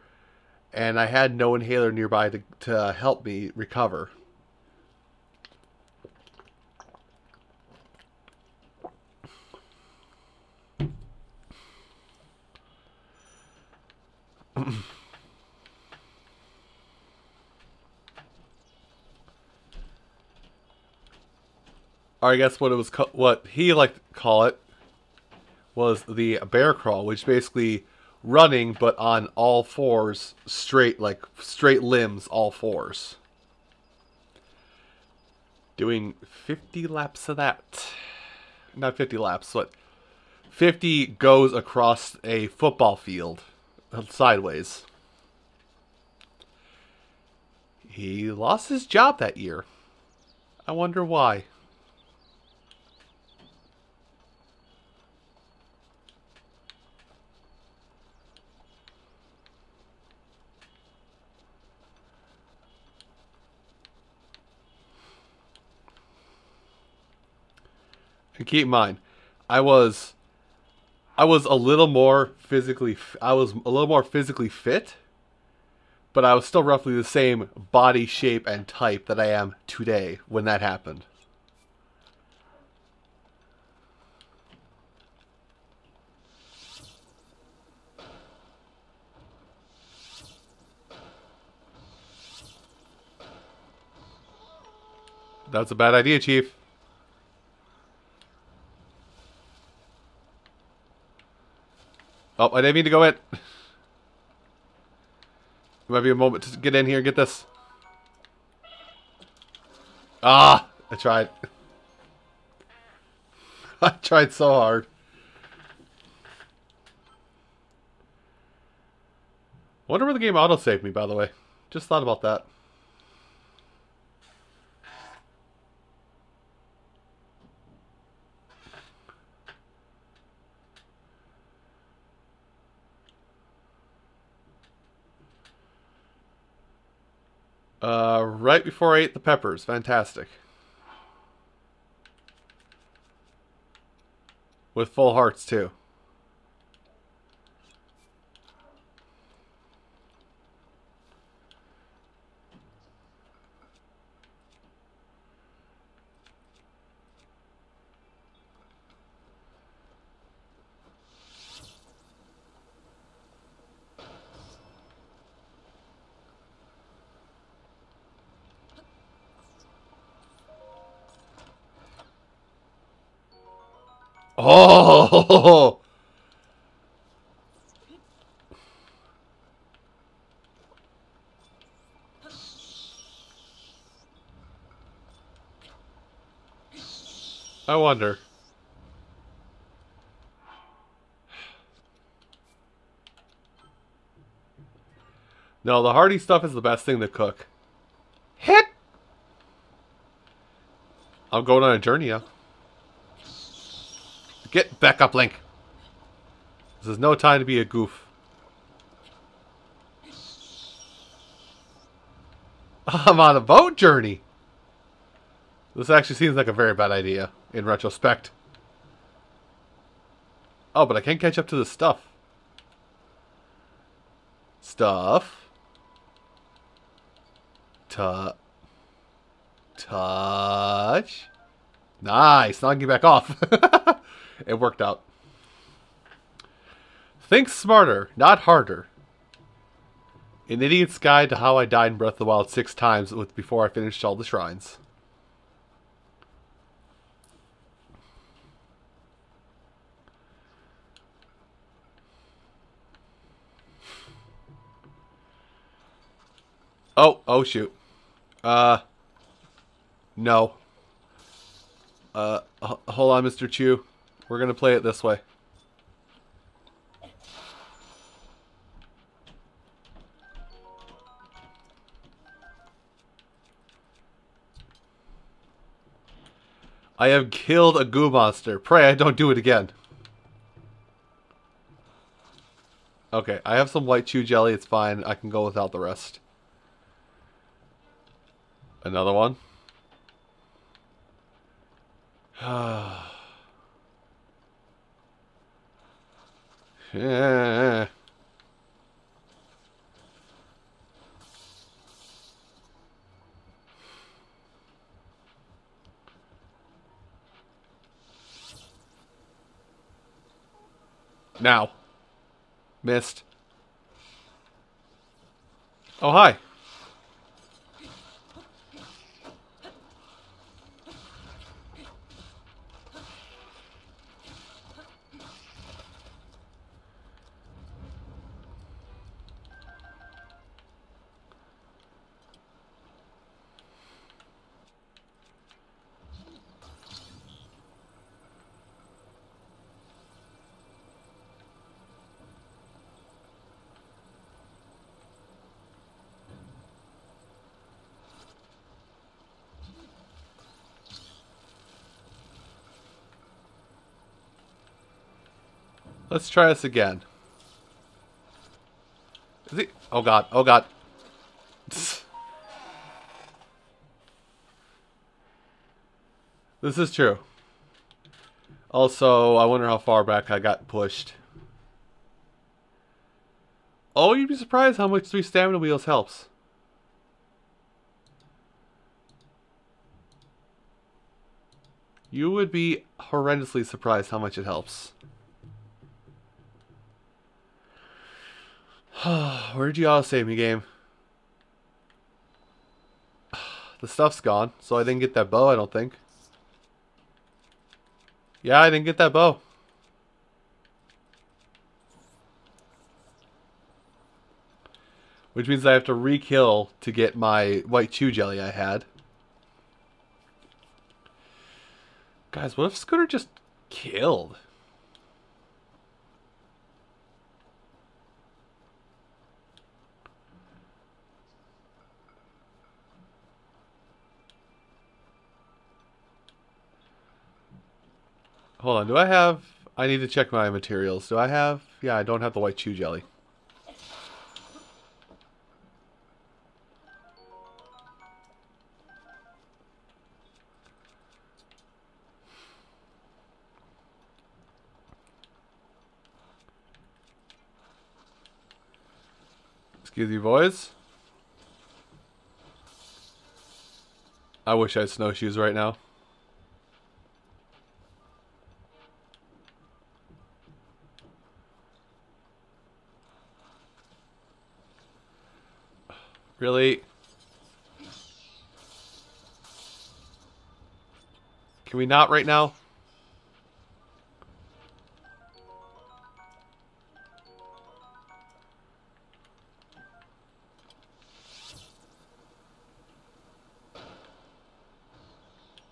and I had no inhaler nearby to, to help me recover. Um, or I guess what it was, what he liked to call it, was the bear crawl, which basically running but on all fours, straight like straight limbs, all fours. Doing 50 laps of that. Not 50 laps, but 50 goes across a football field sideways. He lost his job that year. I wonder why. And keep in mind, I was I was a little more physically I was a little more physically fit, but I was still roughly the same body shape and type that I am today when that happened. That's a bad idea, Chief. Oh, I didn't mean to go in. It might be a moment to get in here and get this. Ah! I tried. I tried so hard. wonder where the game auto-saved me, by the way. Just thought about that. Uh, right before I ate the peppers. Fantastic. With full hearts, too. I wonder. No, the hearty stuff is the best thing to cook. Hit! I'm going on a journey now. Get back up, Link. This is no time to be a goof. I'm on a boat journey. This actually seems like a very bad idea, in retrospect. Oh, but I can't catch up to the stuff. Stuff. Tu touch. Nice. Get back off. it worked out. Think smarter, not harder. An idiot's guide to how I died in Breath of the Wild six times with before I finished all the shrines. Oh, oh shoot. Uh, no. Uh, hold on, Mr. Chu. We're gonna play it this way. I have killed a goo monster. Pray I don't do it again. Okay, I have some white chew jelly. It's fine. I can go without the rest. Another one. Ah. Yeah. Now. Missed. Oh, hi. Let's try this again. Is he? Oh god, oh god. This is true. Also, I wonder how far back I got pushed. Oh, you'd be surprised how much three stamina wheels helps. You would be horrendously surprised how much it helps. Where'd you auto save me, game? The stuff's gone, so I didn't get that bow, I don't think. Yeah, I didn't get that bow. Which means I have to re-kill to get my white chew jelly I had. Guys, what if Scooter just killed? Hold on, do I have... I need to check my materials. Do I have... Yeah, I don't have the white chew jelly. Excuse you, boys. I wish I had snowshoes right now. Really? Can we not right now?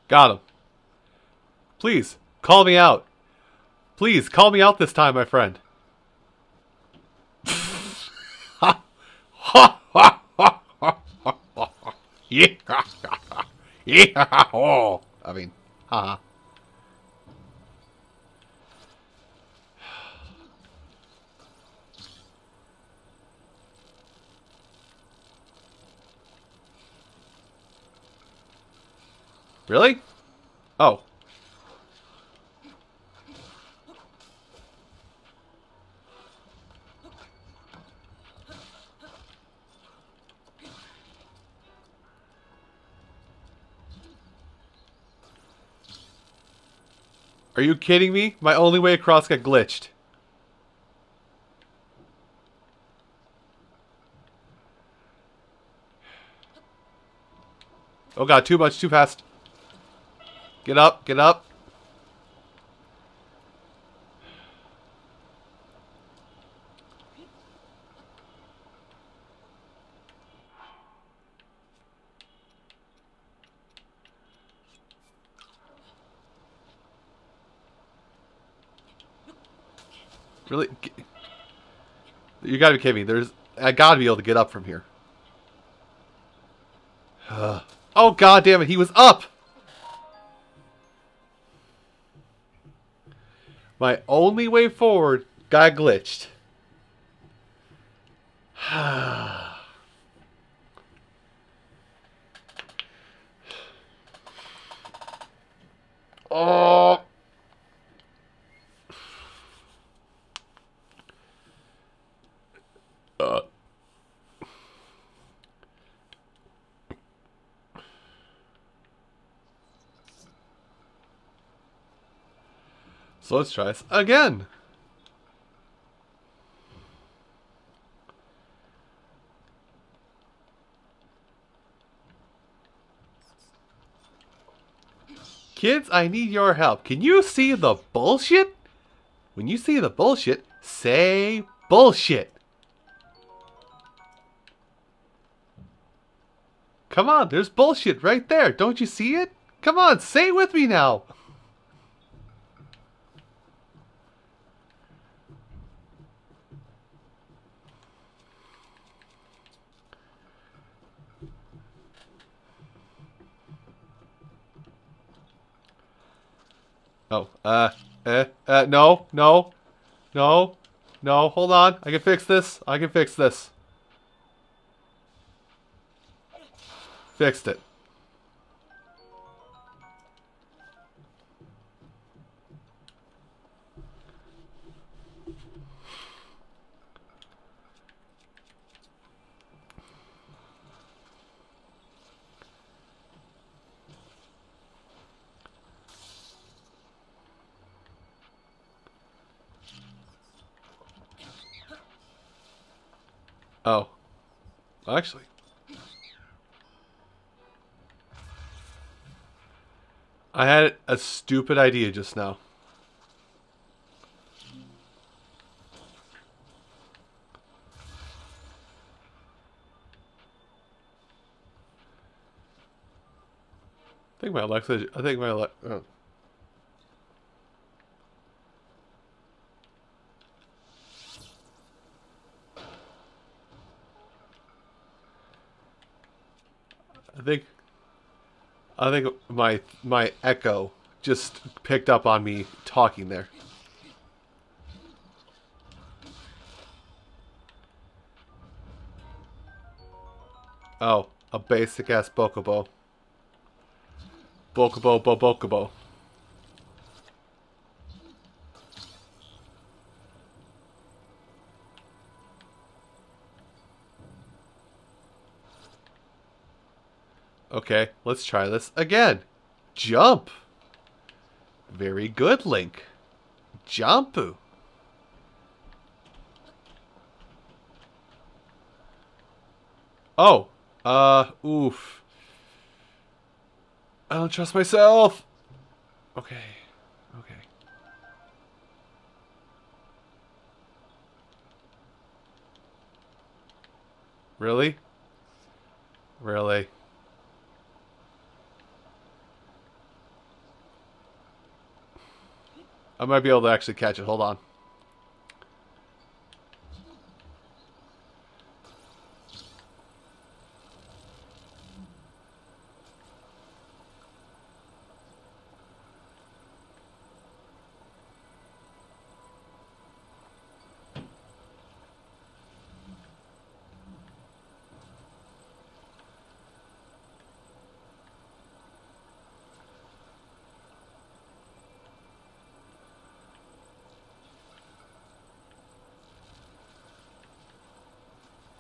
Got him. Please, call me out. Please, call me out this time, my friend. Yeah. Oh. I mean, haha. Really? Oh. Are you kidding me? My only way across got glitched. Oh god, too much, too fast. Get up, get up. Really? You gotta be kidding me. There's... I gotta be able to get up from here. oh god damn it, he was up! My only way forward got glitched. oh. So let's try this again. Kids, I need your help. Can you see the bullshit? When you see the bullshit, say bullshit. Come on, there's bullshit right there. Don't you see it? Come on, say it with me now. Oh, uh, uh, uh, no, no, no, no, hold on. I can fix this. I can fix this. Fixed it. Oh. Actually. I had a stupid idea just now. I think my Alexa, I think my Alexa, oh. I think I think my my echo just picked up on me talking there. Oh, a basic ass Bokobo. Bokobo bo Bokobo. Okay, let's try this again. Jump. Very good, Link. Jump. Oh. Uh, oof. I don't trust myself. Okay. Okay. Really? Really? I might be able to actually catch it. Hold on.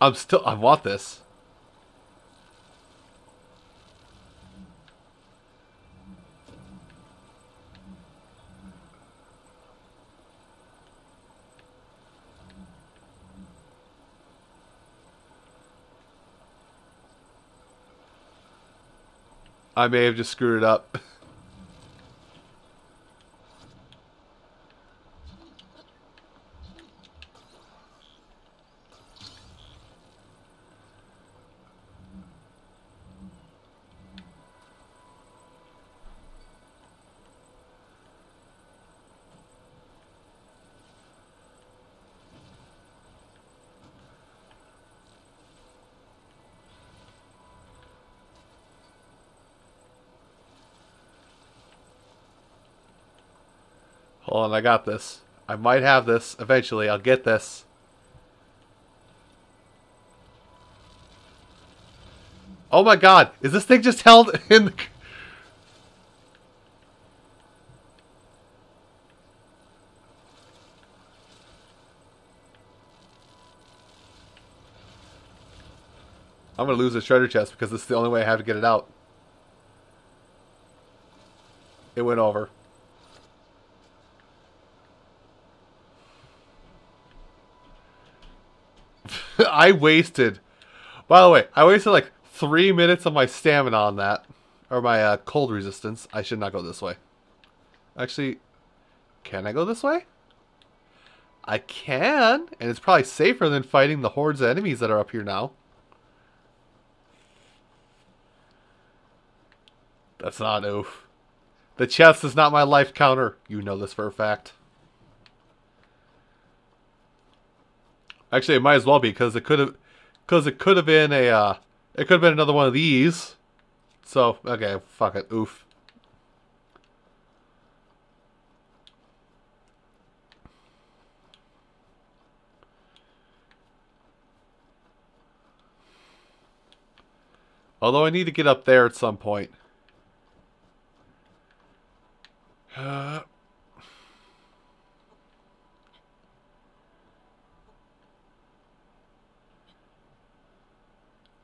I'm still. I want this. I may have just screwed it up. Hold on, I got this. I might have this eventually. I'll get this. Oh my god, is this thing just held in the... I'm gonna lose the treasure chest because this is the only way I have to get it out. It went over. I wasted. By the way, I wasted like three minutes of my stamina on that, or my uh, cold resistance. I should not go this way. Actually, can I go this way? I can, and it's probably safer than fighting the hordes of enemies that are up here now. That's not oof. The chest is not my life counter. You know this for a fact. Actually, it might as well be because it could have, because it could have been a, uh, it could have been another one of these. So okay, fuck it, oof. Although I need to get up there at some point. Uh,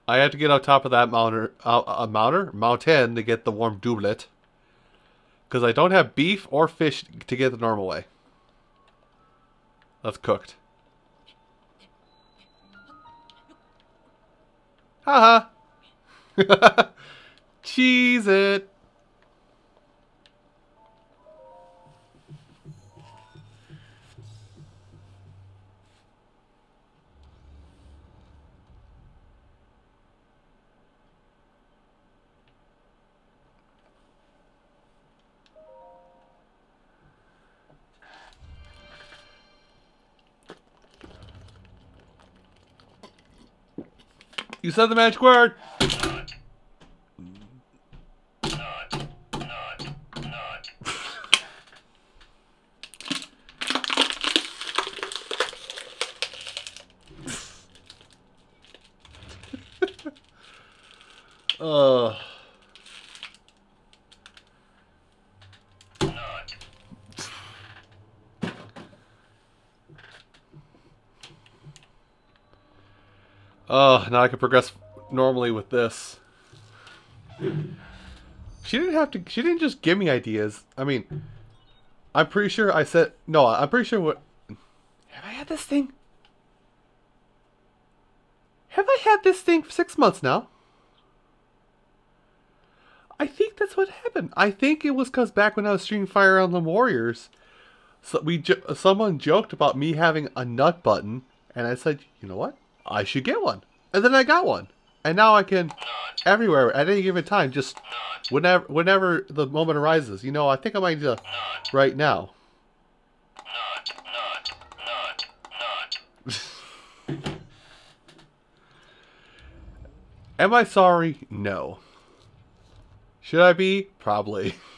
I had to get on top of that mounter, uh, mounter, mountain to get the warm doublet. Because I don't have beef or fish to get the normal way. That's cooked. Haha. Cheese it. You said the magic word. uh. Oh, now I can progress normally with this. She didn't have to, she didn't just give me ideas. I mean, I'm pretty sure I said, no, I'm pretty sure what, have I had this thing? Have I had this thing for six months now? I think that's what happened. I think it was because back when I was streaming Fire Emblem Warriors, so we someone joked about me having a nut button, and I said, you know what? I should get one. And then I got one. And now I can, everywhere, at any given time, just whenever whenever the moment arises. You know, I think I might need to, right now. Am I sorry? No. Should I be? Probably.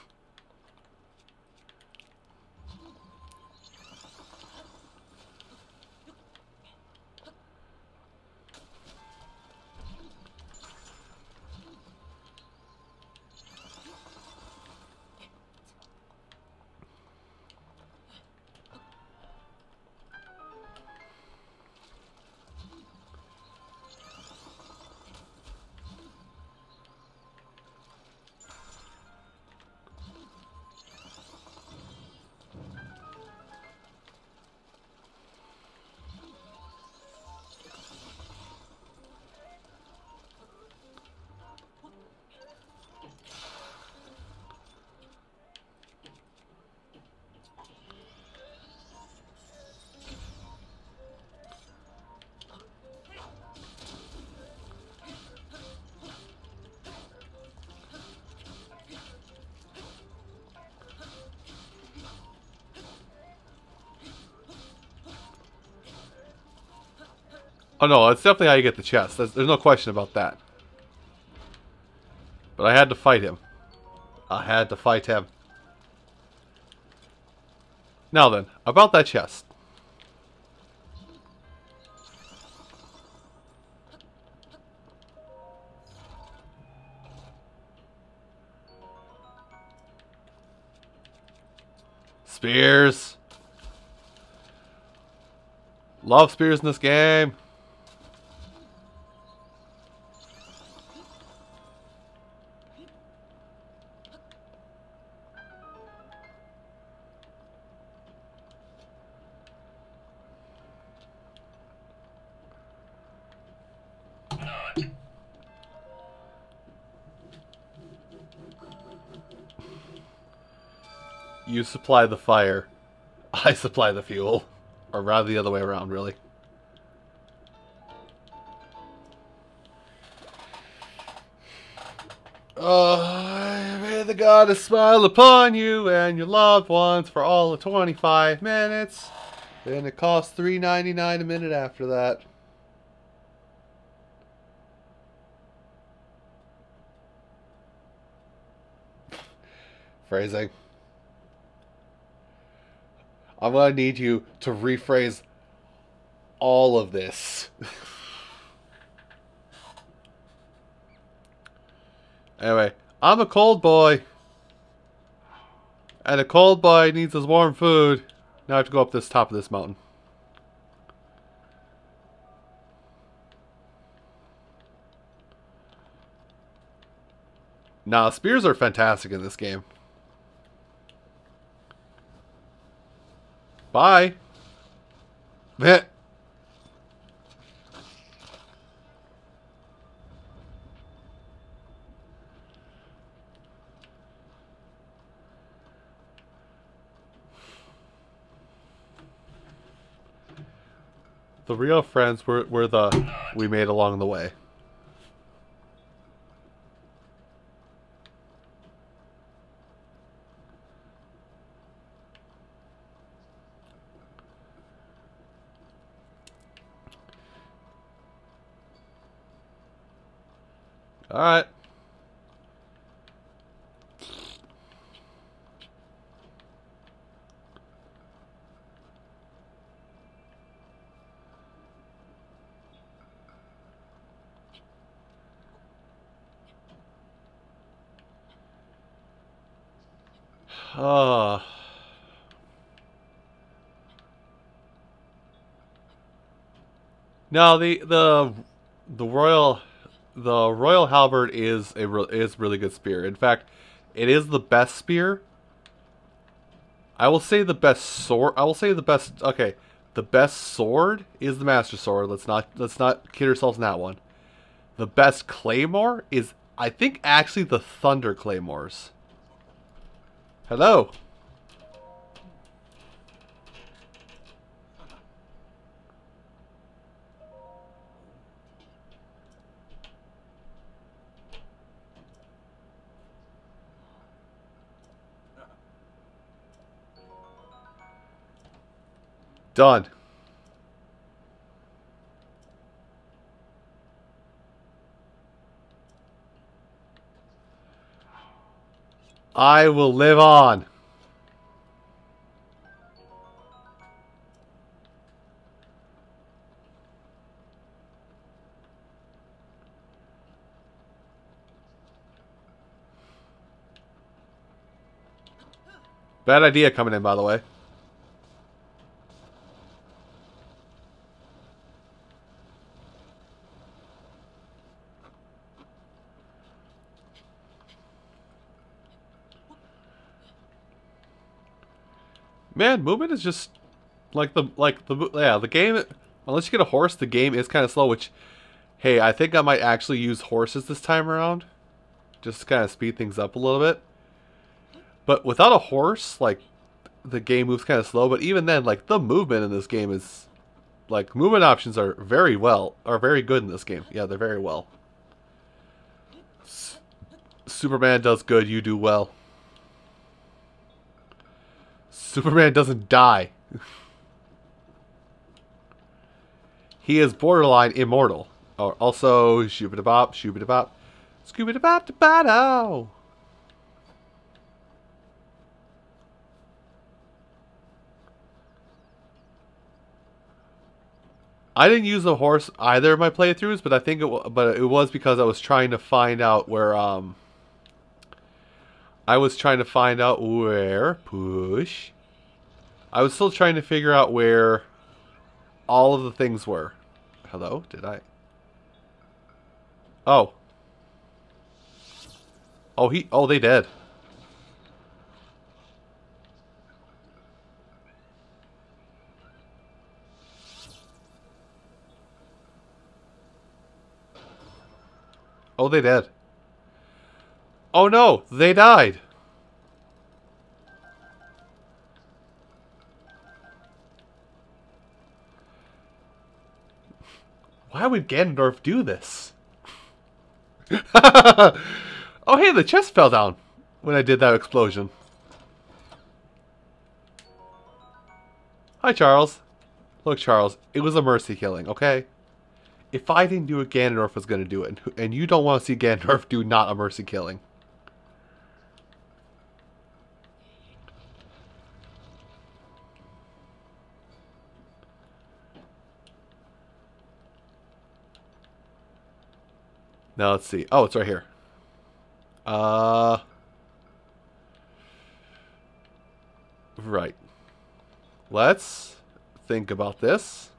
Oh no, it's definitely how you get the chest. There's, no question about that. But I had to fight him. I had to fight him. Now then, about that chest. Spears. Love spears in this game. Supply the fire. I supply the fuel. Or rather the other way around, really. Oh, may the goddess smile upon you and your loved ones for all of 25 minutes. Then it costs $3.99 a minute after that. Phrasing. I'm going to need you to rephrase all of this. anyway, I'm a cold boy. And a cold boy needs his warm food. Now I have to go up this top of this mountain. Now, spears are fantastic in this game. Bye. The real friends were, were the we made along the way. Alright. Ah. No, the the the royal the royal halberd is a re is really good spear. In fact, it is the best spear. I will say the best sword. I will say the best. Okay, the best sword is the master sword. Let's not let's not kid ourselves in that one. The best claymore is I think actually the thunder claymores. Hello. Done. I will live on. Bad idea coming in, by the way. Man, movement is just like the like the yeah the game. Unless you get a horse, the game is kind of slow. Which, hey, I think I might actually use horses this time around, just to kind of speed things up a little bit. But without a horse, like the game moves kind of slow. But even then, like the movement in this game is like movement options are very well are very good in this game. Yeah, they're very well. S Superman does good, you do well. Superman doesn't die. he is borderline immortal. Oh, also, shoobity bop, shoobity bop, scoobity bop da ba I didn't use a horse either of my playthroughs, but I think it but it was because I was trying to find out where um I was trying to find out where push I was still trying to figure out where all of the things were. Hello? Did I? Oh. Oh, he... Oh, they did. Oh, they did. Oh no, they died. Why would Ganondorf do this? oh, hey, the chest fell down when I did that explosion. Hi, Charles. Look, Charles, it was a mercy killing, okay? If I didn't do it, Ganondorf was going to do it. And you don't want to see Ganondorf do not a mercy killing. Now let's see. Oh, it's right here. Uh, right. Let's think about this.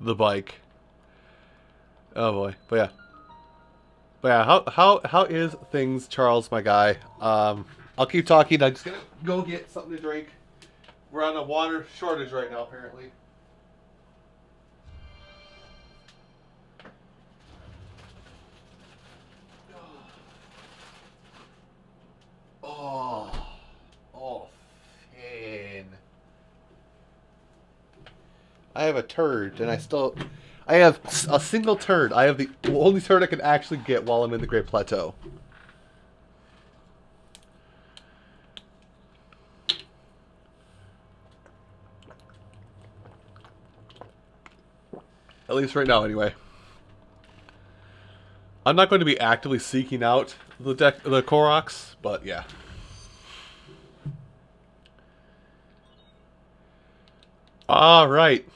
The bike. Oh boy. But yeah. But yeah, how how how is things, Charles, my guy? Um, I'll keep talking. I'm just gonna go get something to drink. We're on a water shortage right now, apparently. Oh, oh, fan. I have a turd, and I still. I have a single turn. I have the only turn I can actually get while I'm in the Great Plateau. At least right now, anyway. I'm not going to be actively seeking out the deck, the Koroks, but yeah. All right.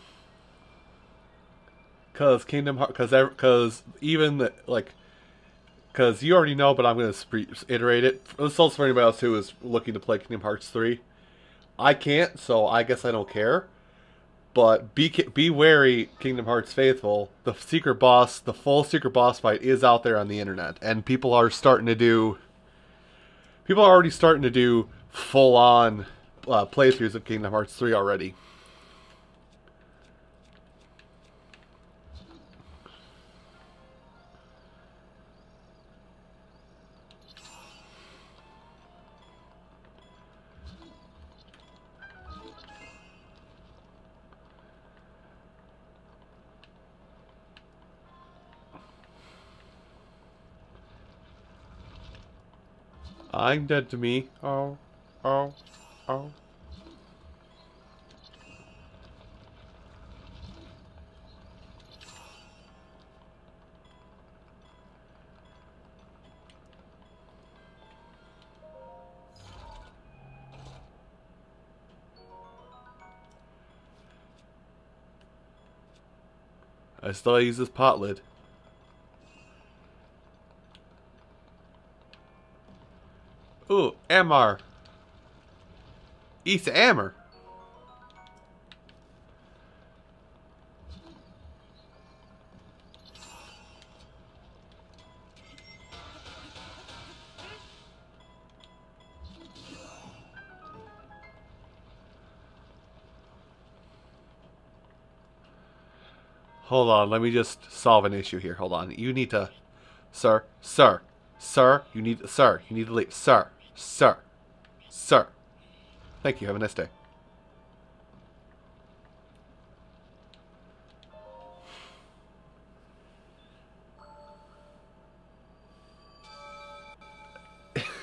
Cause Kingdom Hearts, cause cause even the, like, cause you already know, but I'm gonna iterate it. This also for anybody else who is looking to play Kingdom Hearts three. I can't, so I guess I don't care. But be be wary, Kingdom Hearts faithful. The secret boss, the full secret boss fight, is out there on the internet, and people are starting to do. People are already starting to do full on uh, playthroughs of Kingdom Hearts three already. I'm dead to me. Oh, oh, oh. I still use this pot lid. Ooh, Amar. East Ammer. Hold on, let me just solve an issue here. Hold on. You need to... Sir, sir, sir, you need... Sir, you need to leave. Sir, sir, sir. Thank you. Have a nice day.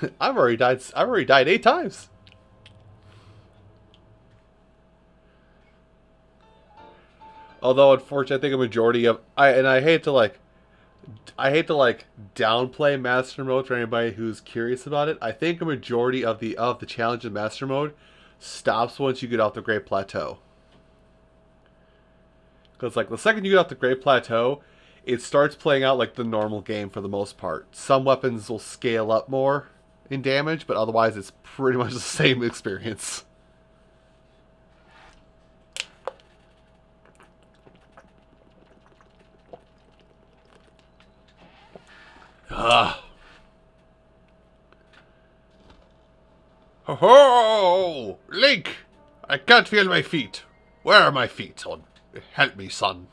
I've already died. I've already died eight times. Although, unfortunately, I think a majority of I and I hate to like, I hate to like downplay Master Mode for anybody who's curious about it. I think a majority of the of the challenge in Master Mode stops once you get off the Great Plateau. Because like the second you get off the Great Plateau, it starts playing out like the normal game for the most part. Some weapons will scale up more in damage, but otherwise it's pretty much the same experience. Ah. Ho ho! Link! I can't feel my feet. Where are my feet, son? Help me, son.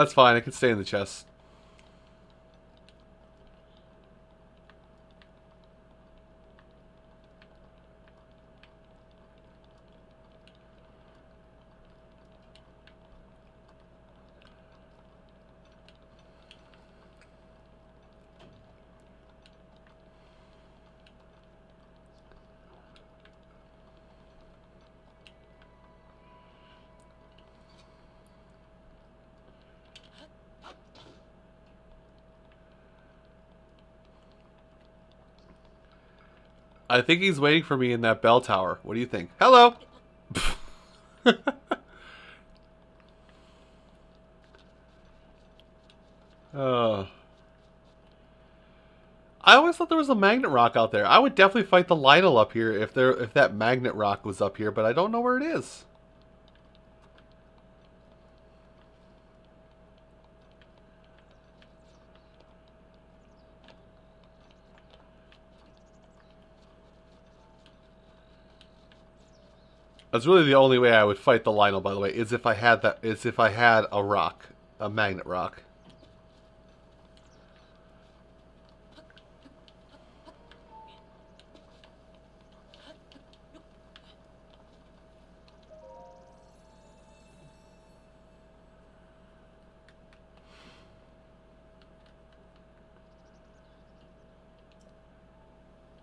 That's fine. I can stay in the chest. I think he's waiting for me in that bell tower. What do you think? Hello! oh. I always thought there was a magnet rock out there. I would definitely fight the Lynel up here if there if that magnet rock was up here, but I don't know where it is. That's really the only way I would fight the Lynel, by the way, is if I had that is if I had a rock. A magnet rock.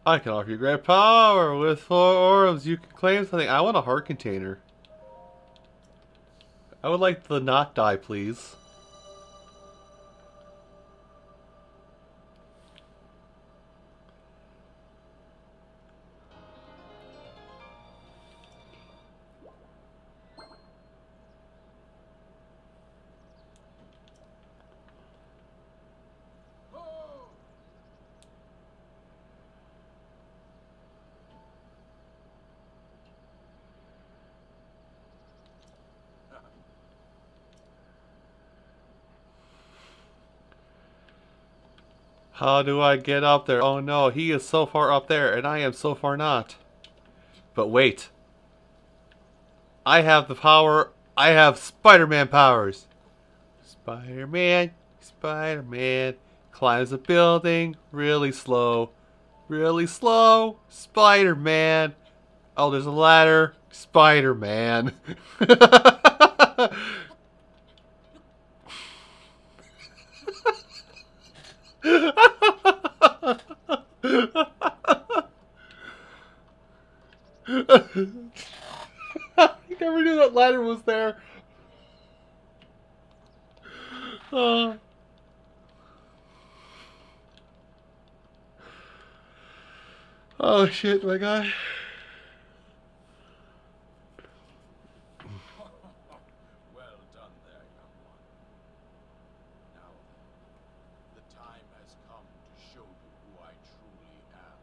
I can offer you great power. With four orbs, you can claim something. I want a heart container. I would like the not die, please. How do I get up there? Oh no, he is so far up there, and I am so far not. But wait. I have the power. I have Spider-Man powers. Spider-Man, Spider-Man, climbs a building really slow. Really slow. Spider-Man. Oh, there's a ladder. Spider-Man. I never knew that ladder was there. Uh. Oh shit, my guy. well done there, young one. Now then, the time has come to show you who I truly am.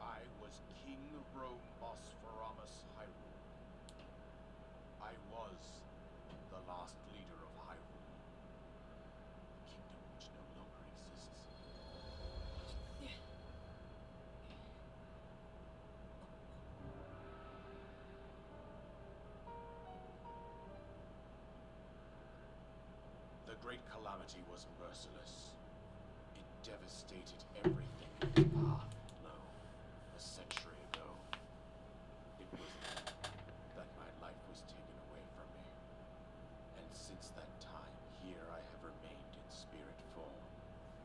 I was King Rhoam Bosphoramus Hyrule. I was the last leader of Hyrule. The kingdom which no longer exists. The Great Calamity was merciless. It devastated everything path. Lo, a century ago, it was that my life was taken away from me. And since that time, here I have remained in spirit form.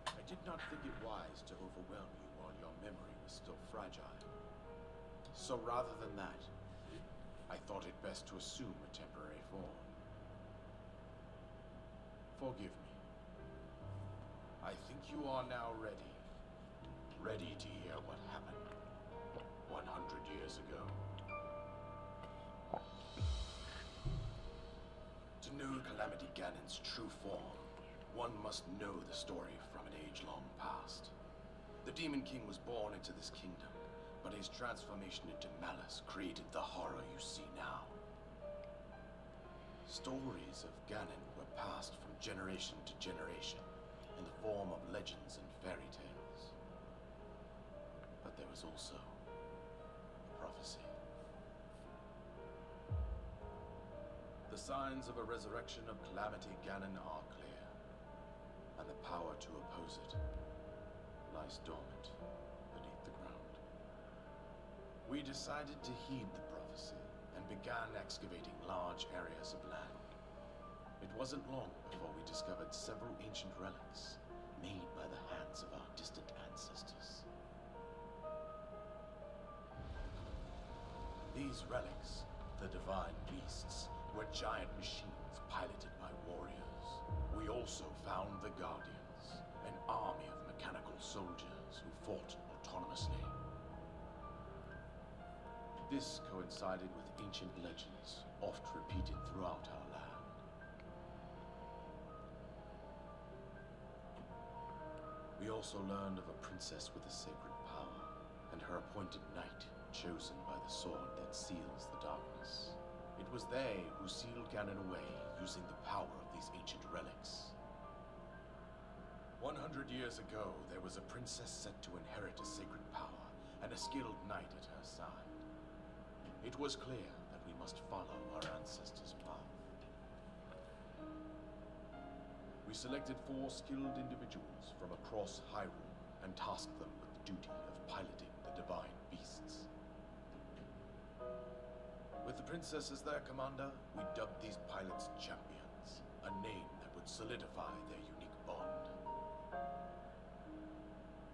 I did not think it wise to overwhelm you while your memory was still fragile. So rather than that, I thought it best to assume a temporary form. Forgive me. I think you are now ready. Ready to hear what happened 100 years ago. To know Calamity Ganon's true form, one must know the story from an age long past. The Demon King was born into this kingdom, but his transformation into malice created the horror you see now. Stories of Ganon passed from generation to generation in the form of legends and fairy tales. But there was also a prophecy. The signs of a resurrection of Calamity Ganon are clear, and the power to oppose it lies dormant beneath the ground. We decided to heed the prophecy and began excavating large areas of land. It wasn't long before we discovered several ancient relics made by the hands of our distant ancestors. These relics, the divine beasts, were giant machines piloted by warriors. We also found the Guardians, an army of mechanical soldiers who fought autonomously. This coincided with ancient legends, oft repeated throughout our We also learned of a princess with a sacred power, and her appointed knight, chosen by the sword that seals the darkness. It was they who sealed Ganon away using the power of these ancient relics. 100 years ago, there was a princess set to inherit a sacred power, and a skilled knight at her side. It was clear that we must follow our ancestors' path. We selected four skilled individuals from across Hyrule and tasked them with the duty of piloting the divine beasts. With the princess as their commander, we dubbed these pilots champions, a name that would solidify their unique bond.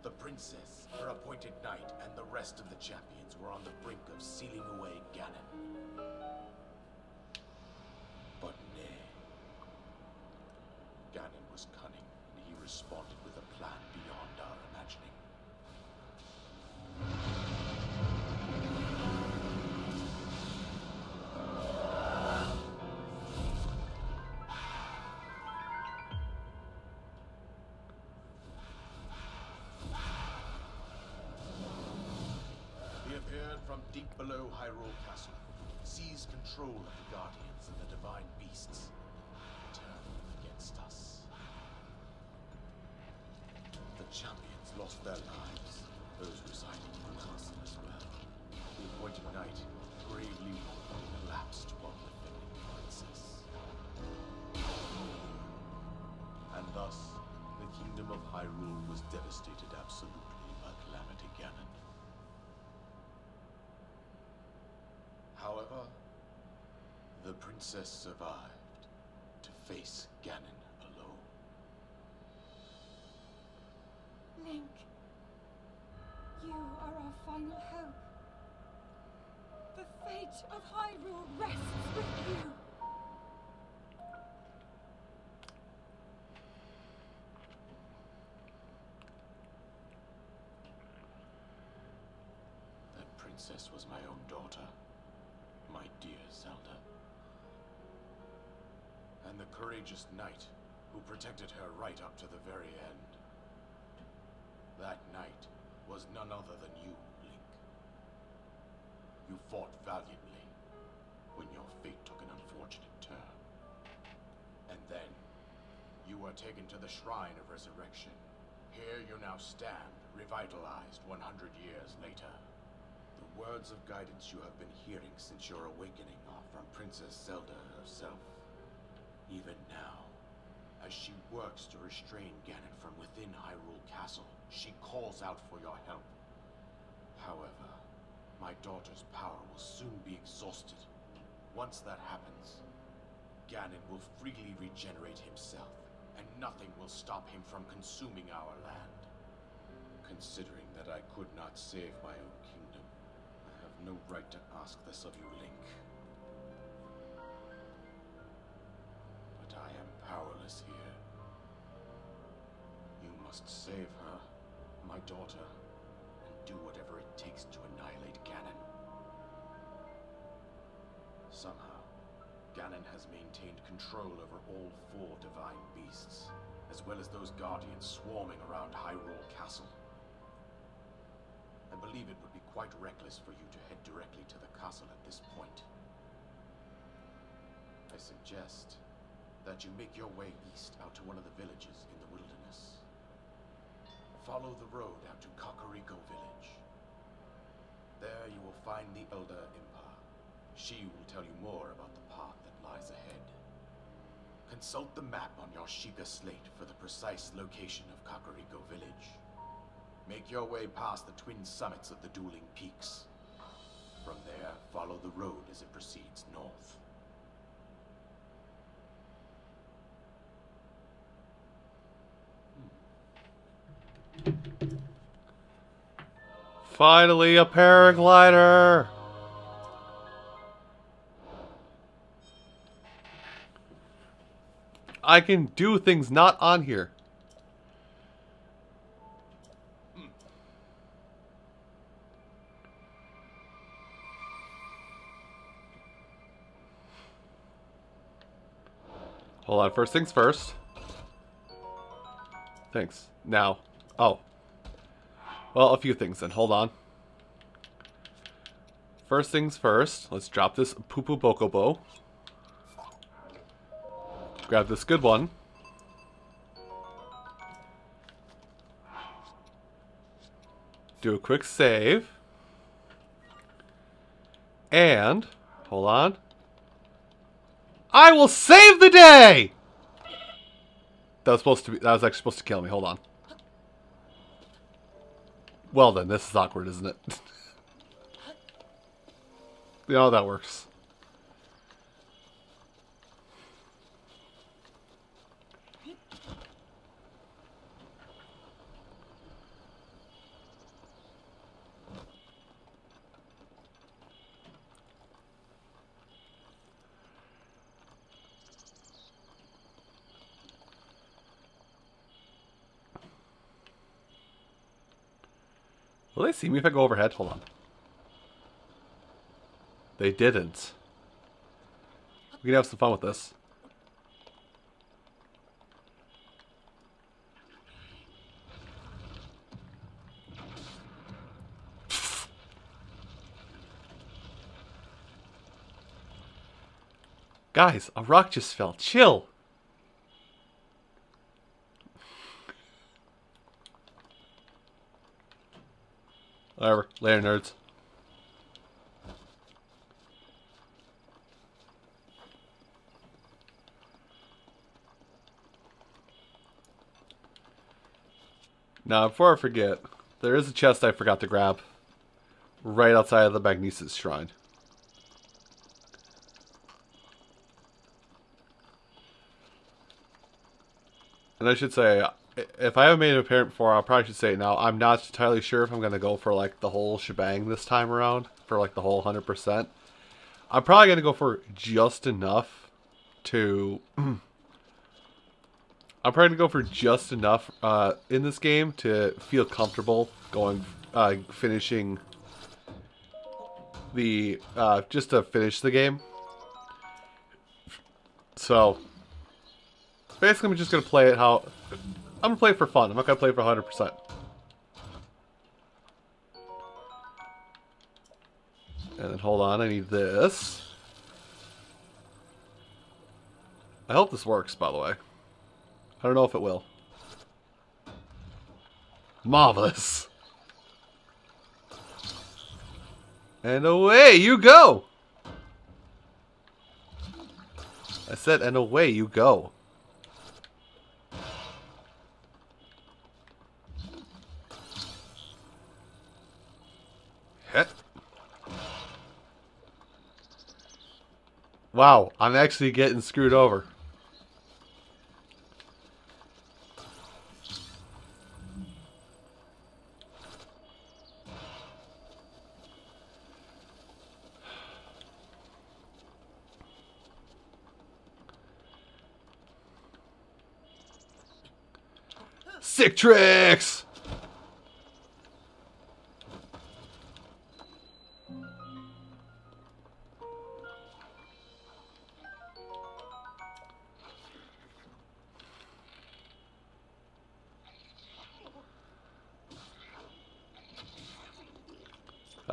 The princess, her appointed knight, and the rest of the champions were on the brink of sealing away Ganon. Below Hyrule Castle, seized control of the Guardians and the Divine Beasts, turned them against us. The champions lost their lives, those residing in the castle as well. The appointed knight bravely collapsed defending the princess. And thus, the kingdom of Hyrule was devastated absolutely by Calamity Ganon. However, the princess survived to face Ganon alone. Link, you are our final hope. The fate of Hyrule rests with you. That princess was my own daughter, my dear Zelda. And the courageous knight who protected her right up to the very end. That knight was none other than you, Link. You fought valiantly when your fate took an unfortunate turn. And then, you were taken to the Shrine of Resurrection. Here you now stand, revitalized 100 years later. Words of guidance you have been hearing since your awakening are from Princess Zelda herself. Even now, as she works to restrain Ganon from within Hyrule Castle, she calls out for your help. However, my daughter's power will soon be exhausted. Once that happens, Ganon will freely regenerate himself, and nothing will stop him from consuming our land. Considering that I could not save my own kingdom, no right to ask this of you, Link. But I am powerless here. You must save her, my daughter, and do whatever it takes to annihilate Ganon. Somehow, Ganon has maintained control over all four divine beasts, as well as those guardians swarming around Hyrule Castle. I believe it would quite reckless for you to head directly to the castle at this point. I suggest that you make your way east out to one of the villages in the wilderness. Follow the road out to Kakariko village. There you will find the Elder Impa. She will tell you more about the path that lies ahead. Consult the map on your Sheikah slate for the precise location of Kakariko village. Make your way past the twin summits of the dueling peaks. From there, follow the road as it proceeds north. Hmm. Finally, a paraglider! I can do things not on here. Hold on, first things first. Thanks. Now. Oh. Well, a few things then. Hold on. First things first, let's drop this Poo Poo Boko Bow. Grab this good one. Do a quick save. And, hold on. I will save the day! That was supposed to be, that was actually supposed to kill me. Hold on. Well then, this is awkward, isn't it? you know that works. Will they see me if I go overhead? Hold on. They didn't. We can have some fun with this. Guys, a rock just fell. Chill. Whatever. Later, nerds. Now, before I forget, there is a chest I forgot to grab. Right outside of the Magnesis Shrine. And I should say, if I haven't made it apparent before, I probably should say it now. I'm not entirely sure if I'm going to go for like the whole shebang this time around, for like the whole 100%. I'm probably going to go for just enough to... I'm probably going to go for just enough uh, in this game to feel comfortable going, uh, finishing the, uh, just to finish the game. So, basically I'm just going to play it how... I'm to play for fun. I'm not to play for 100%. And then hold on, I need this. I hope this works, by the way. I don't know if it will. Marvelous. And away you go! I said, and away you go. Hit. Wow, I'm actually getting screwed over. Sick tricks!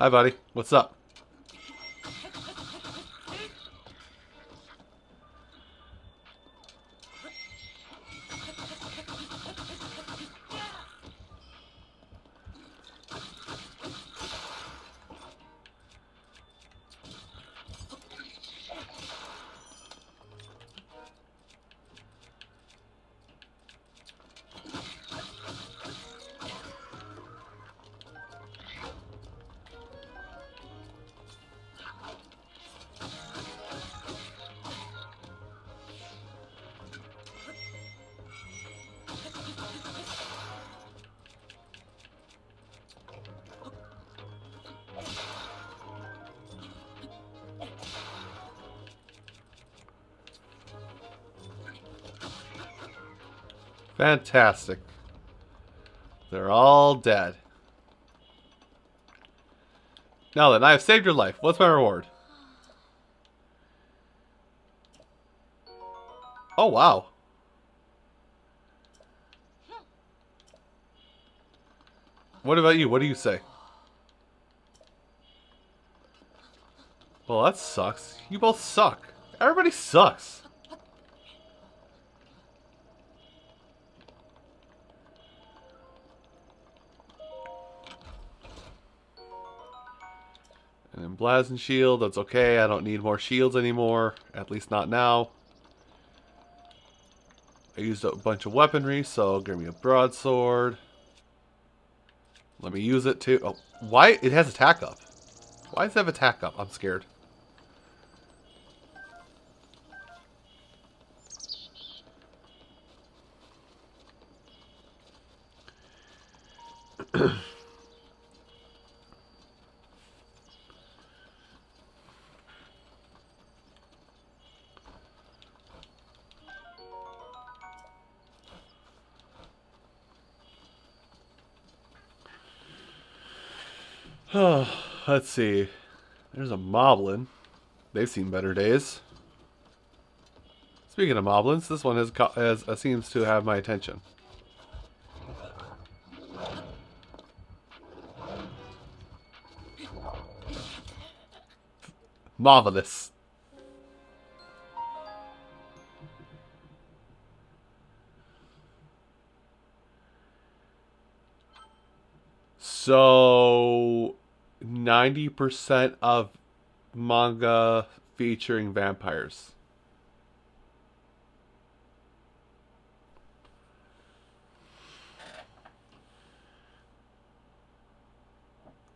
Hi, buddy. What's up? Fantastic. They're all dead. Now then, I have saved your life. What's my reward? Oh, wow. What about you? What do you say? Well, that sucks. You both suck. Everybody sucks. And Shield, that's okay. I don't need more shields anymore. At least not now. I used a bunch of weaponry, so give me a broadsword. Let me use it too. Oh, why? It has attack up. Why does it have attack up? I'm scared. Let's see. There's a Moblin. They've seen better days. Speaking of Moblins, this one has, has uh, seems to have my attention. Marvelous. So 90% of manga featuring vampires.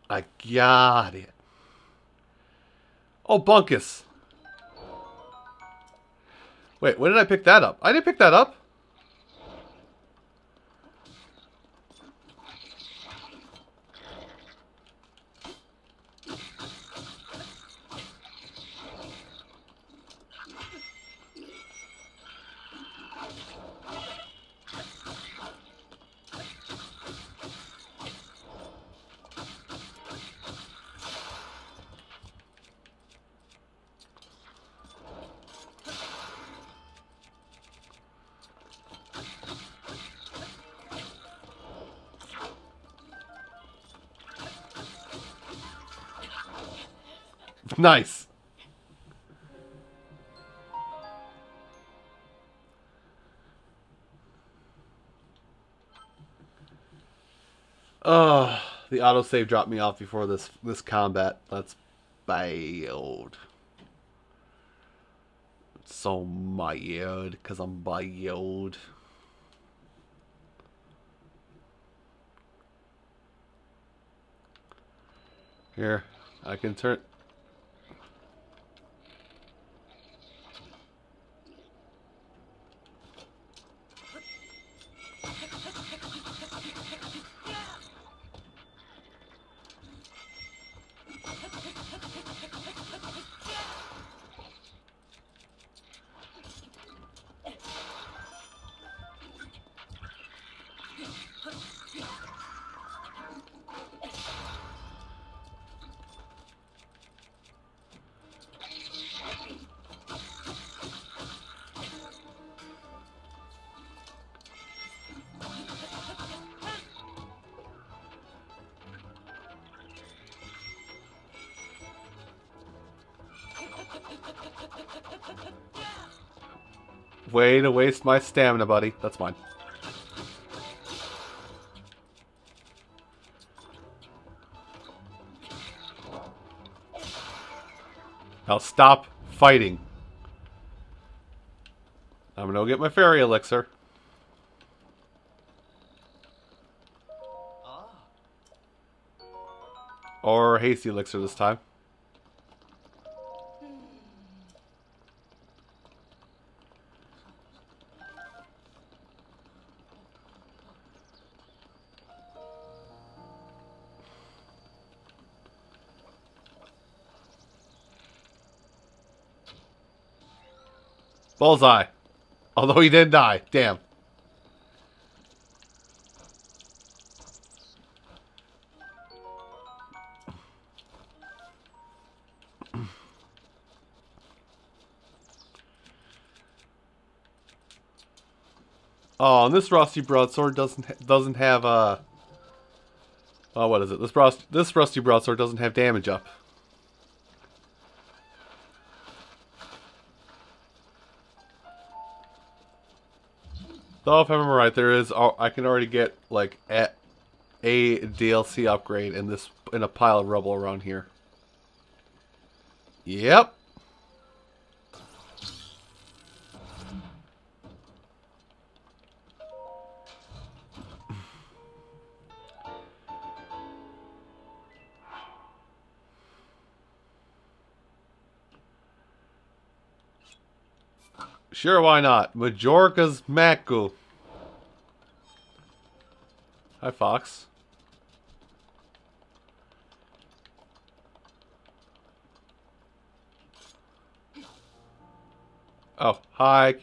I got it. Oh, Bunkus. Wait, when did I pick that up? I didn't pick that up. Nice. Oh, the autosave dropped me off before this this combat. That's bad. So mired, because I'm bad. Here, I can turn... to waste my stamina, buddy. That's mine. Now stop fighting. I'm gonna go get my fairy elixir. Ah. Or hasty elixir this time. Bullseye. Although he didn't die. Damn. Oh, and this rusty broadsword doesn't doesn't have uh Oh, what is it? This rust this rusty broadsword doesn't have damage up. Though if I remember right, there is I can already get like a, a DLC upgrade in this in a pile of rubble around here. Yep. Sure, why not? Majorca's Maku. Hi, Fox. Oh, hi.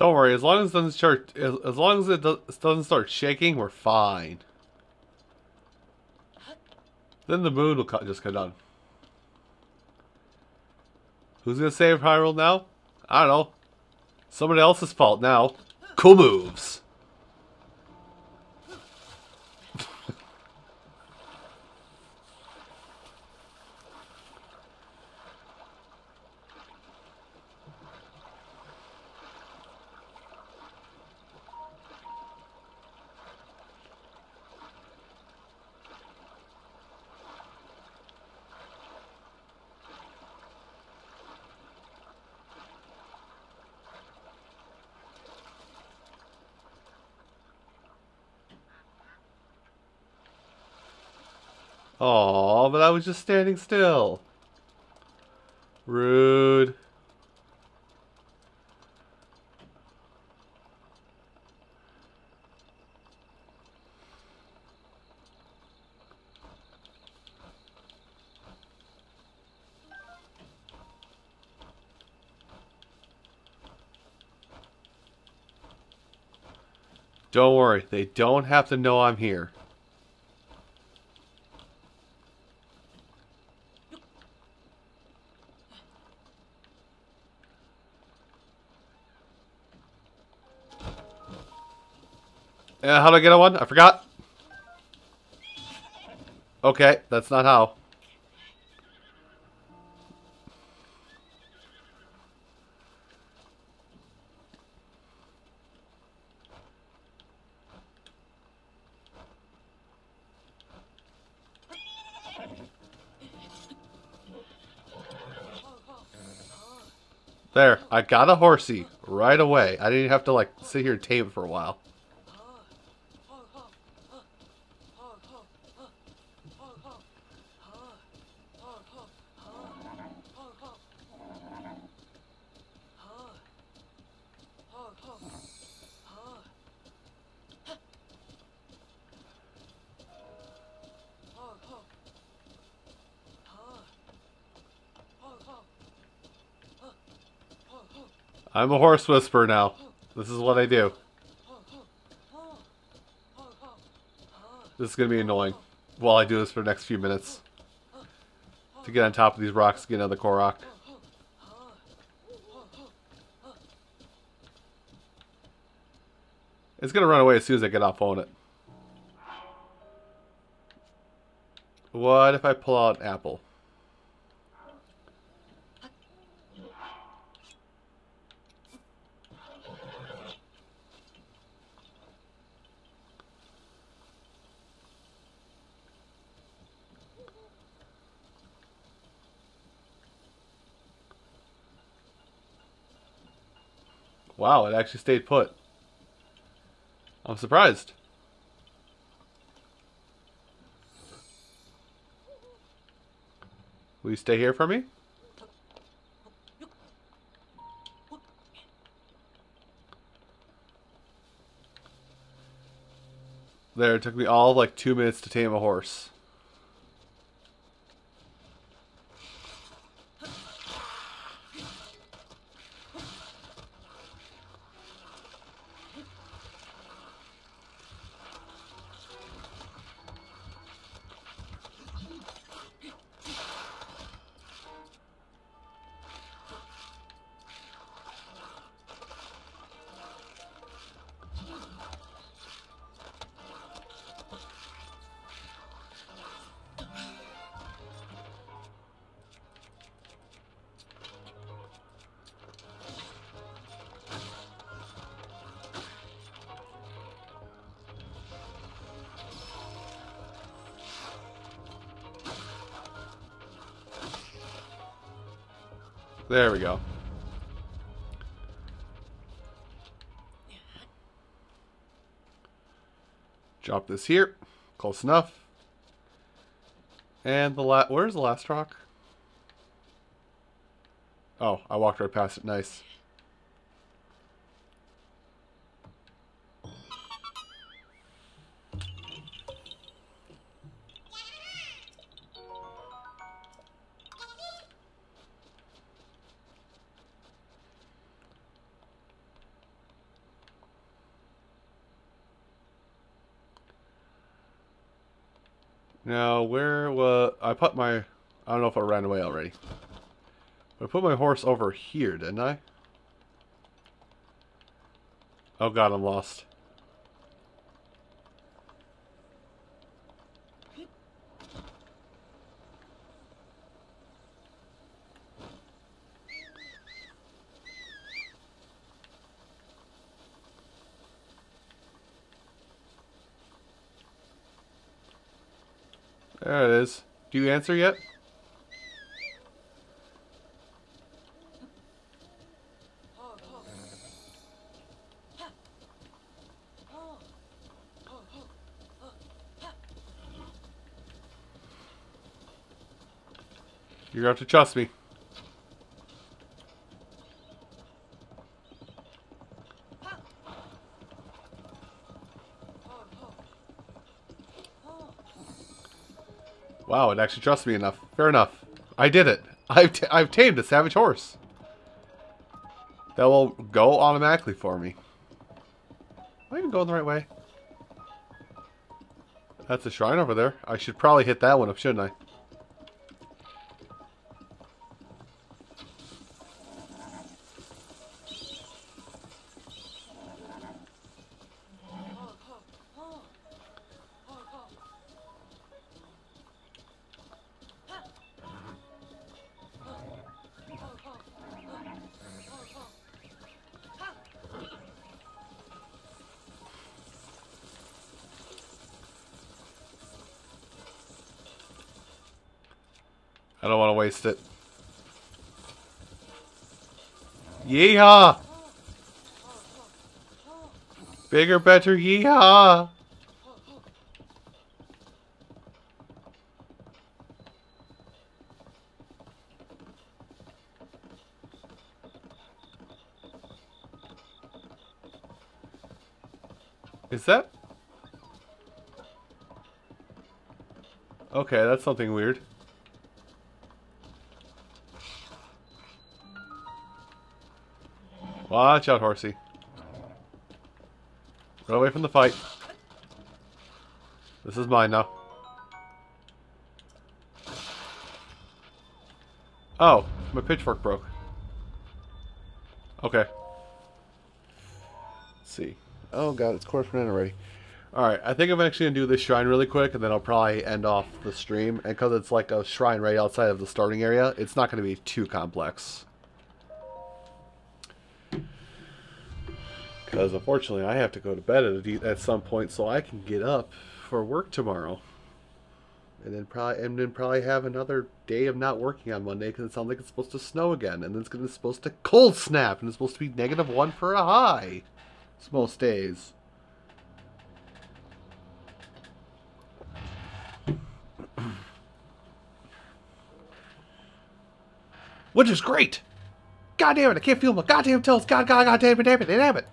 Don't worry, as long as it doesn't start, as long as it doesn't start shaking, we're fine. Then the moon will just come down. Who's gonna save Hyrule now? I don't know. Somebody else's fault now. Cool moves. Oh, but I was just standing still. Rude. Don't worry, they don't have to know I'm here. Uh, how do I get a one? I forgot. Okay, that's not how. There, I got a horsey right away. I didn't have to like sit here and tame it for a while. I'm a horse whisperer now. This is what I do. This is going to be annoying while I do this for the next few minutes. To get on top of these rocks, get another Korok. It's going to run away as soon as I get off on it. What if I pull out an apple? Wow, it actually stayed put. I'm surprised. Will you stay here for me? There, it took me all like two minutes to tame a horse. This here. Close enough. And the last... Where's the last rock? Oh, I walked right past it. Nice. Put my horse over here, didn't I? Oh god, I'm lost. There it is. Do you answer yet? You're going to have to trust me. Wow, it actually trusts me enough. Fair enough. I did it. I've, t I've tamed a savage horse. That will go automatically for me. Am I even going the right way? That's a shrine over there. I should probably hit that one up, shouldn't I? I Yeehaw! Bigger, better, yeehaw! Is that? Okay, that's something weird. Watch out, horsey. Run away from the fight. This is mine now. Oh, my pitchfork broke. Okay. Let's see. Oh god, it's quarter already. Alright, I think I'm actually going to do this shrine really quick, and then I'll probably end off the stream. And because it's like a shrine right outside of the starting area, it's not going to be too complex. Because unfortunately, I have to go to bed at, at some point so I can get up for work tomorrow. And then probably and then probably have another day of not working on Monday because it sounds like it's supposed to snow again, and then it's gonna be supposed to cold snap, and it's supposed to be negative one for a high. It's most days. Which is great. God damn it, I can't feel my goddamn toes. God, God, God damn it, damn it, damn it.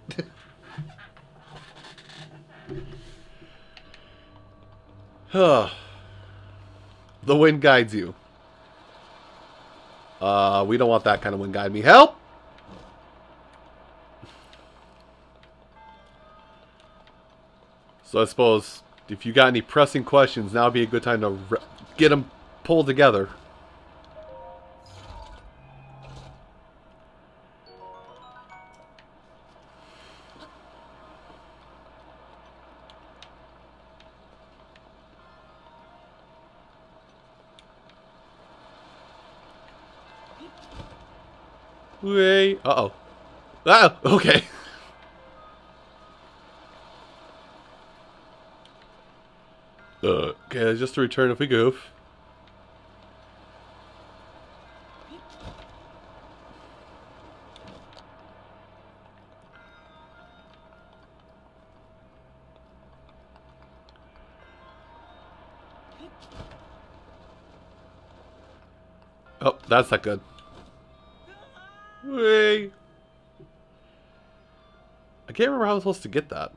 the wind guides you. Uh, we don't want that kind of wind guide me. Help! So I suppose if you got any pressing questions, now would be a good time to get them pulled together. Way. Uh oh. Ah, okay. Uh, okay, just to return if we goof. Oh, that's not good. Way. I can't remember how I was supposed to get that.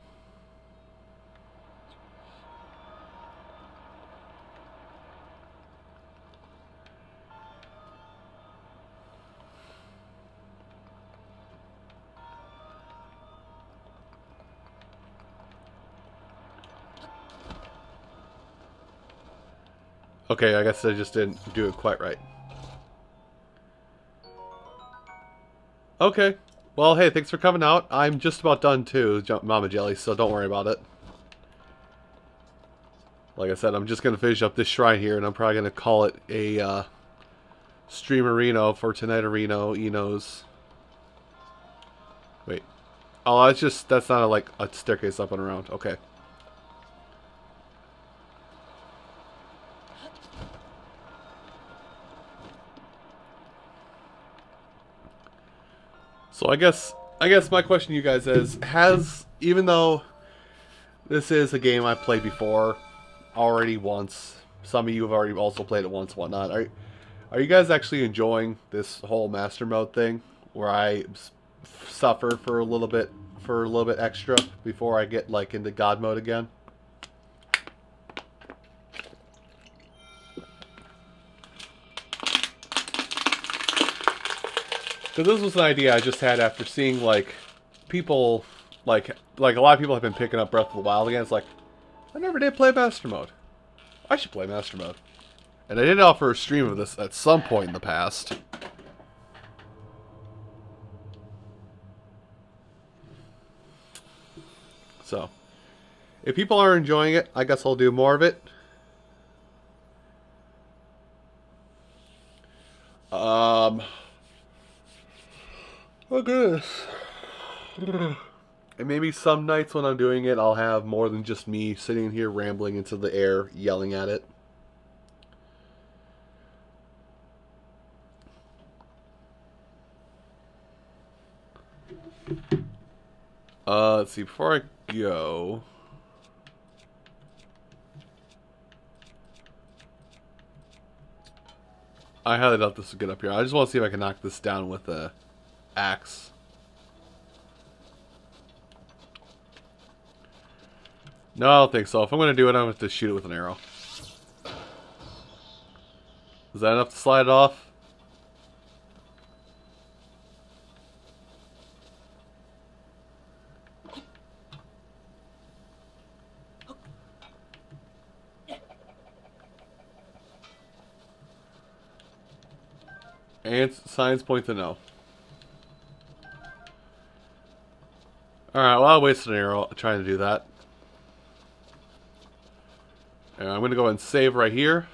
Okay, I guess I just didn't do it quite right. Okay. Well, hey, thanks for coming out. I'm just about done too, Mama Jelly, so don't worry about it. Like I said, I'm just going to finish up this shrine here, and I'm probably going to call it a uh, streamerino for tonight Reno, Enos. Wait. Oh, that's just, that's not a, like a staircase up and around. Okay. So I guess I guess my question to you guys is has even though this is a game I played before already once, some of you have already also played it once, whatnot. Are Are you guys actually enjoying this whole master mode thing, where I suffer for a little bit, for a little bit extra before I get like into God mode again? So this was an idea I just had after seeing like people like like a lot of people have been picking up Breath of the Wild again. It's like I never did play Master Mode. I should play Master Mode. And I did offer a stream of this at some point in the past. So, if people are enjoying it, I guess I'll do more of it. Um, oh goodness. And maybe some nights when I'm doing it, I'll have more than just me sitting here rambling into the air, yelling at it. Uh, let's see, before I go... I highly doubt this will get up here. I just want to see if I can knock this down with a axe. No, I don't think so. If I'm going to do it, I'm going to have to shoot it with an arrow. Is that enough to slide it off? And signs point to no. Alright, well I wasted an arrow trying to do that. And I'm gonna go and save right here.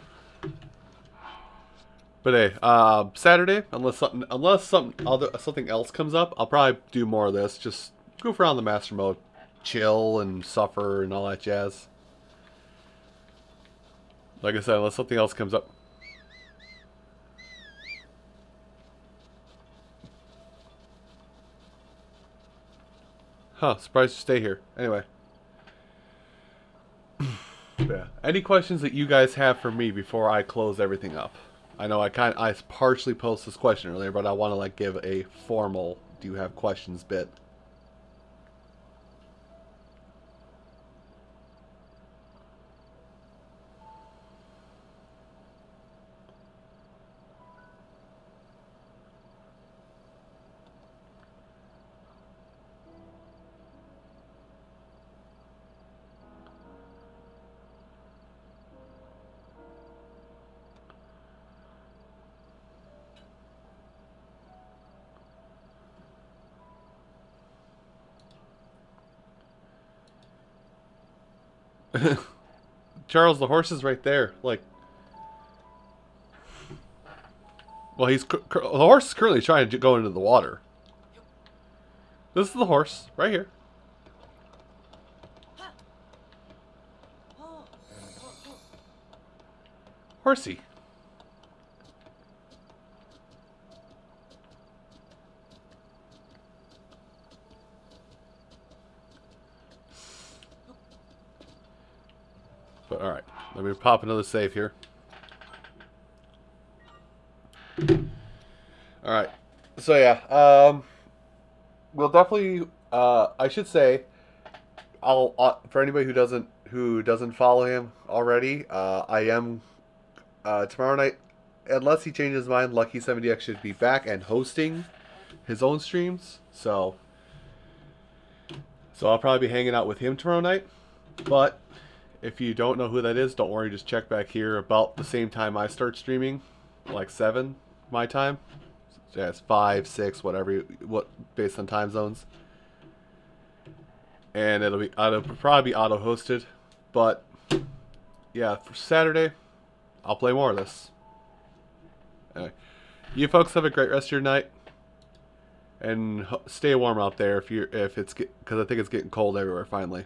But hey, uh, Saturday, unless something unless something other something else comes up, I'll probably do more of this. Just goof around the master mode, chill and suffer and all that jazz. Like I said, unless something else comes up. Huh, surprised to stay here. Anyway. yeah. Any questions that you guys have for me before I close everything up? I know I kind I partially posed this question earlier, but I want to like give a formal do you have questions bit. Charles, the horse is right there. Like, well, he's the horse is currently trying to go into the water. This is the horse right here. Horsey. But alright, let me pop another save here. Alright, so yeah, um, we'll definitely, uh, I should say, I'll, uh, for anybody who doesn't, who doesn't follow him already, uh, I am, uh, tomorrow night, unless he changes his mind, Lucky70X should be back and hosting his own streams, so, so I'll probably be hanging out with him tomorrow night, but, if you don't know who that is, don't worry. Just check back here about the same time I start streaming, like seven my time. Yeah, it's five, six, whatever, you- what based on time zones. And it'll be it'll probably be auto hosted, but yeah, for Saturday, I'll play more of this. Anyway, you folks have a great rest of your night, and stay warm out there if you if it's because I think it's getting cold everywhere finally.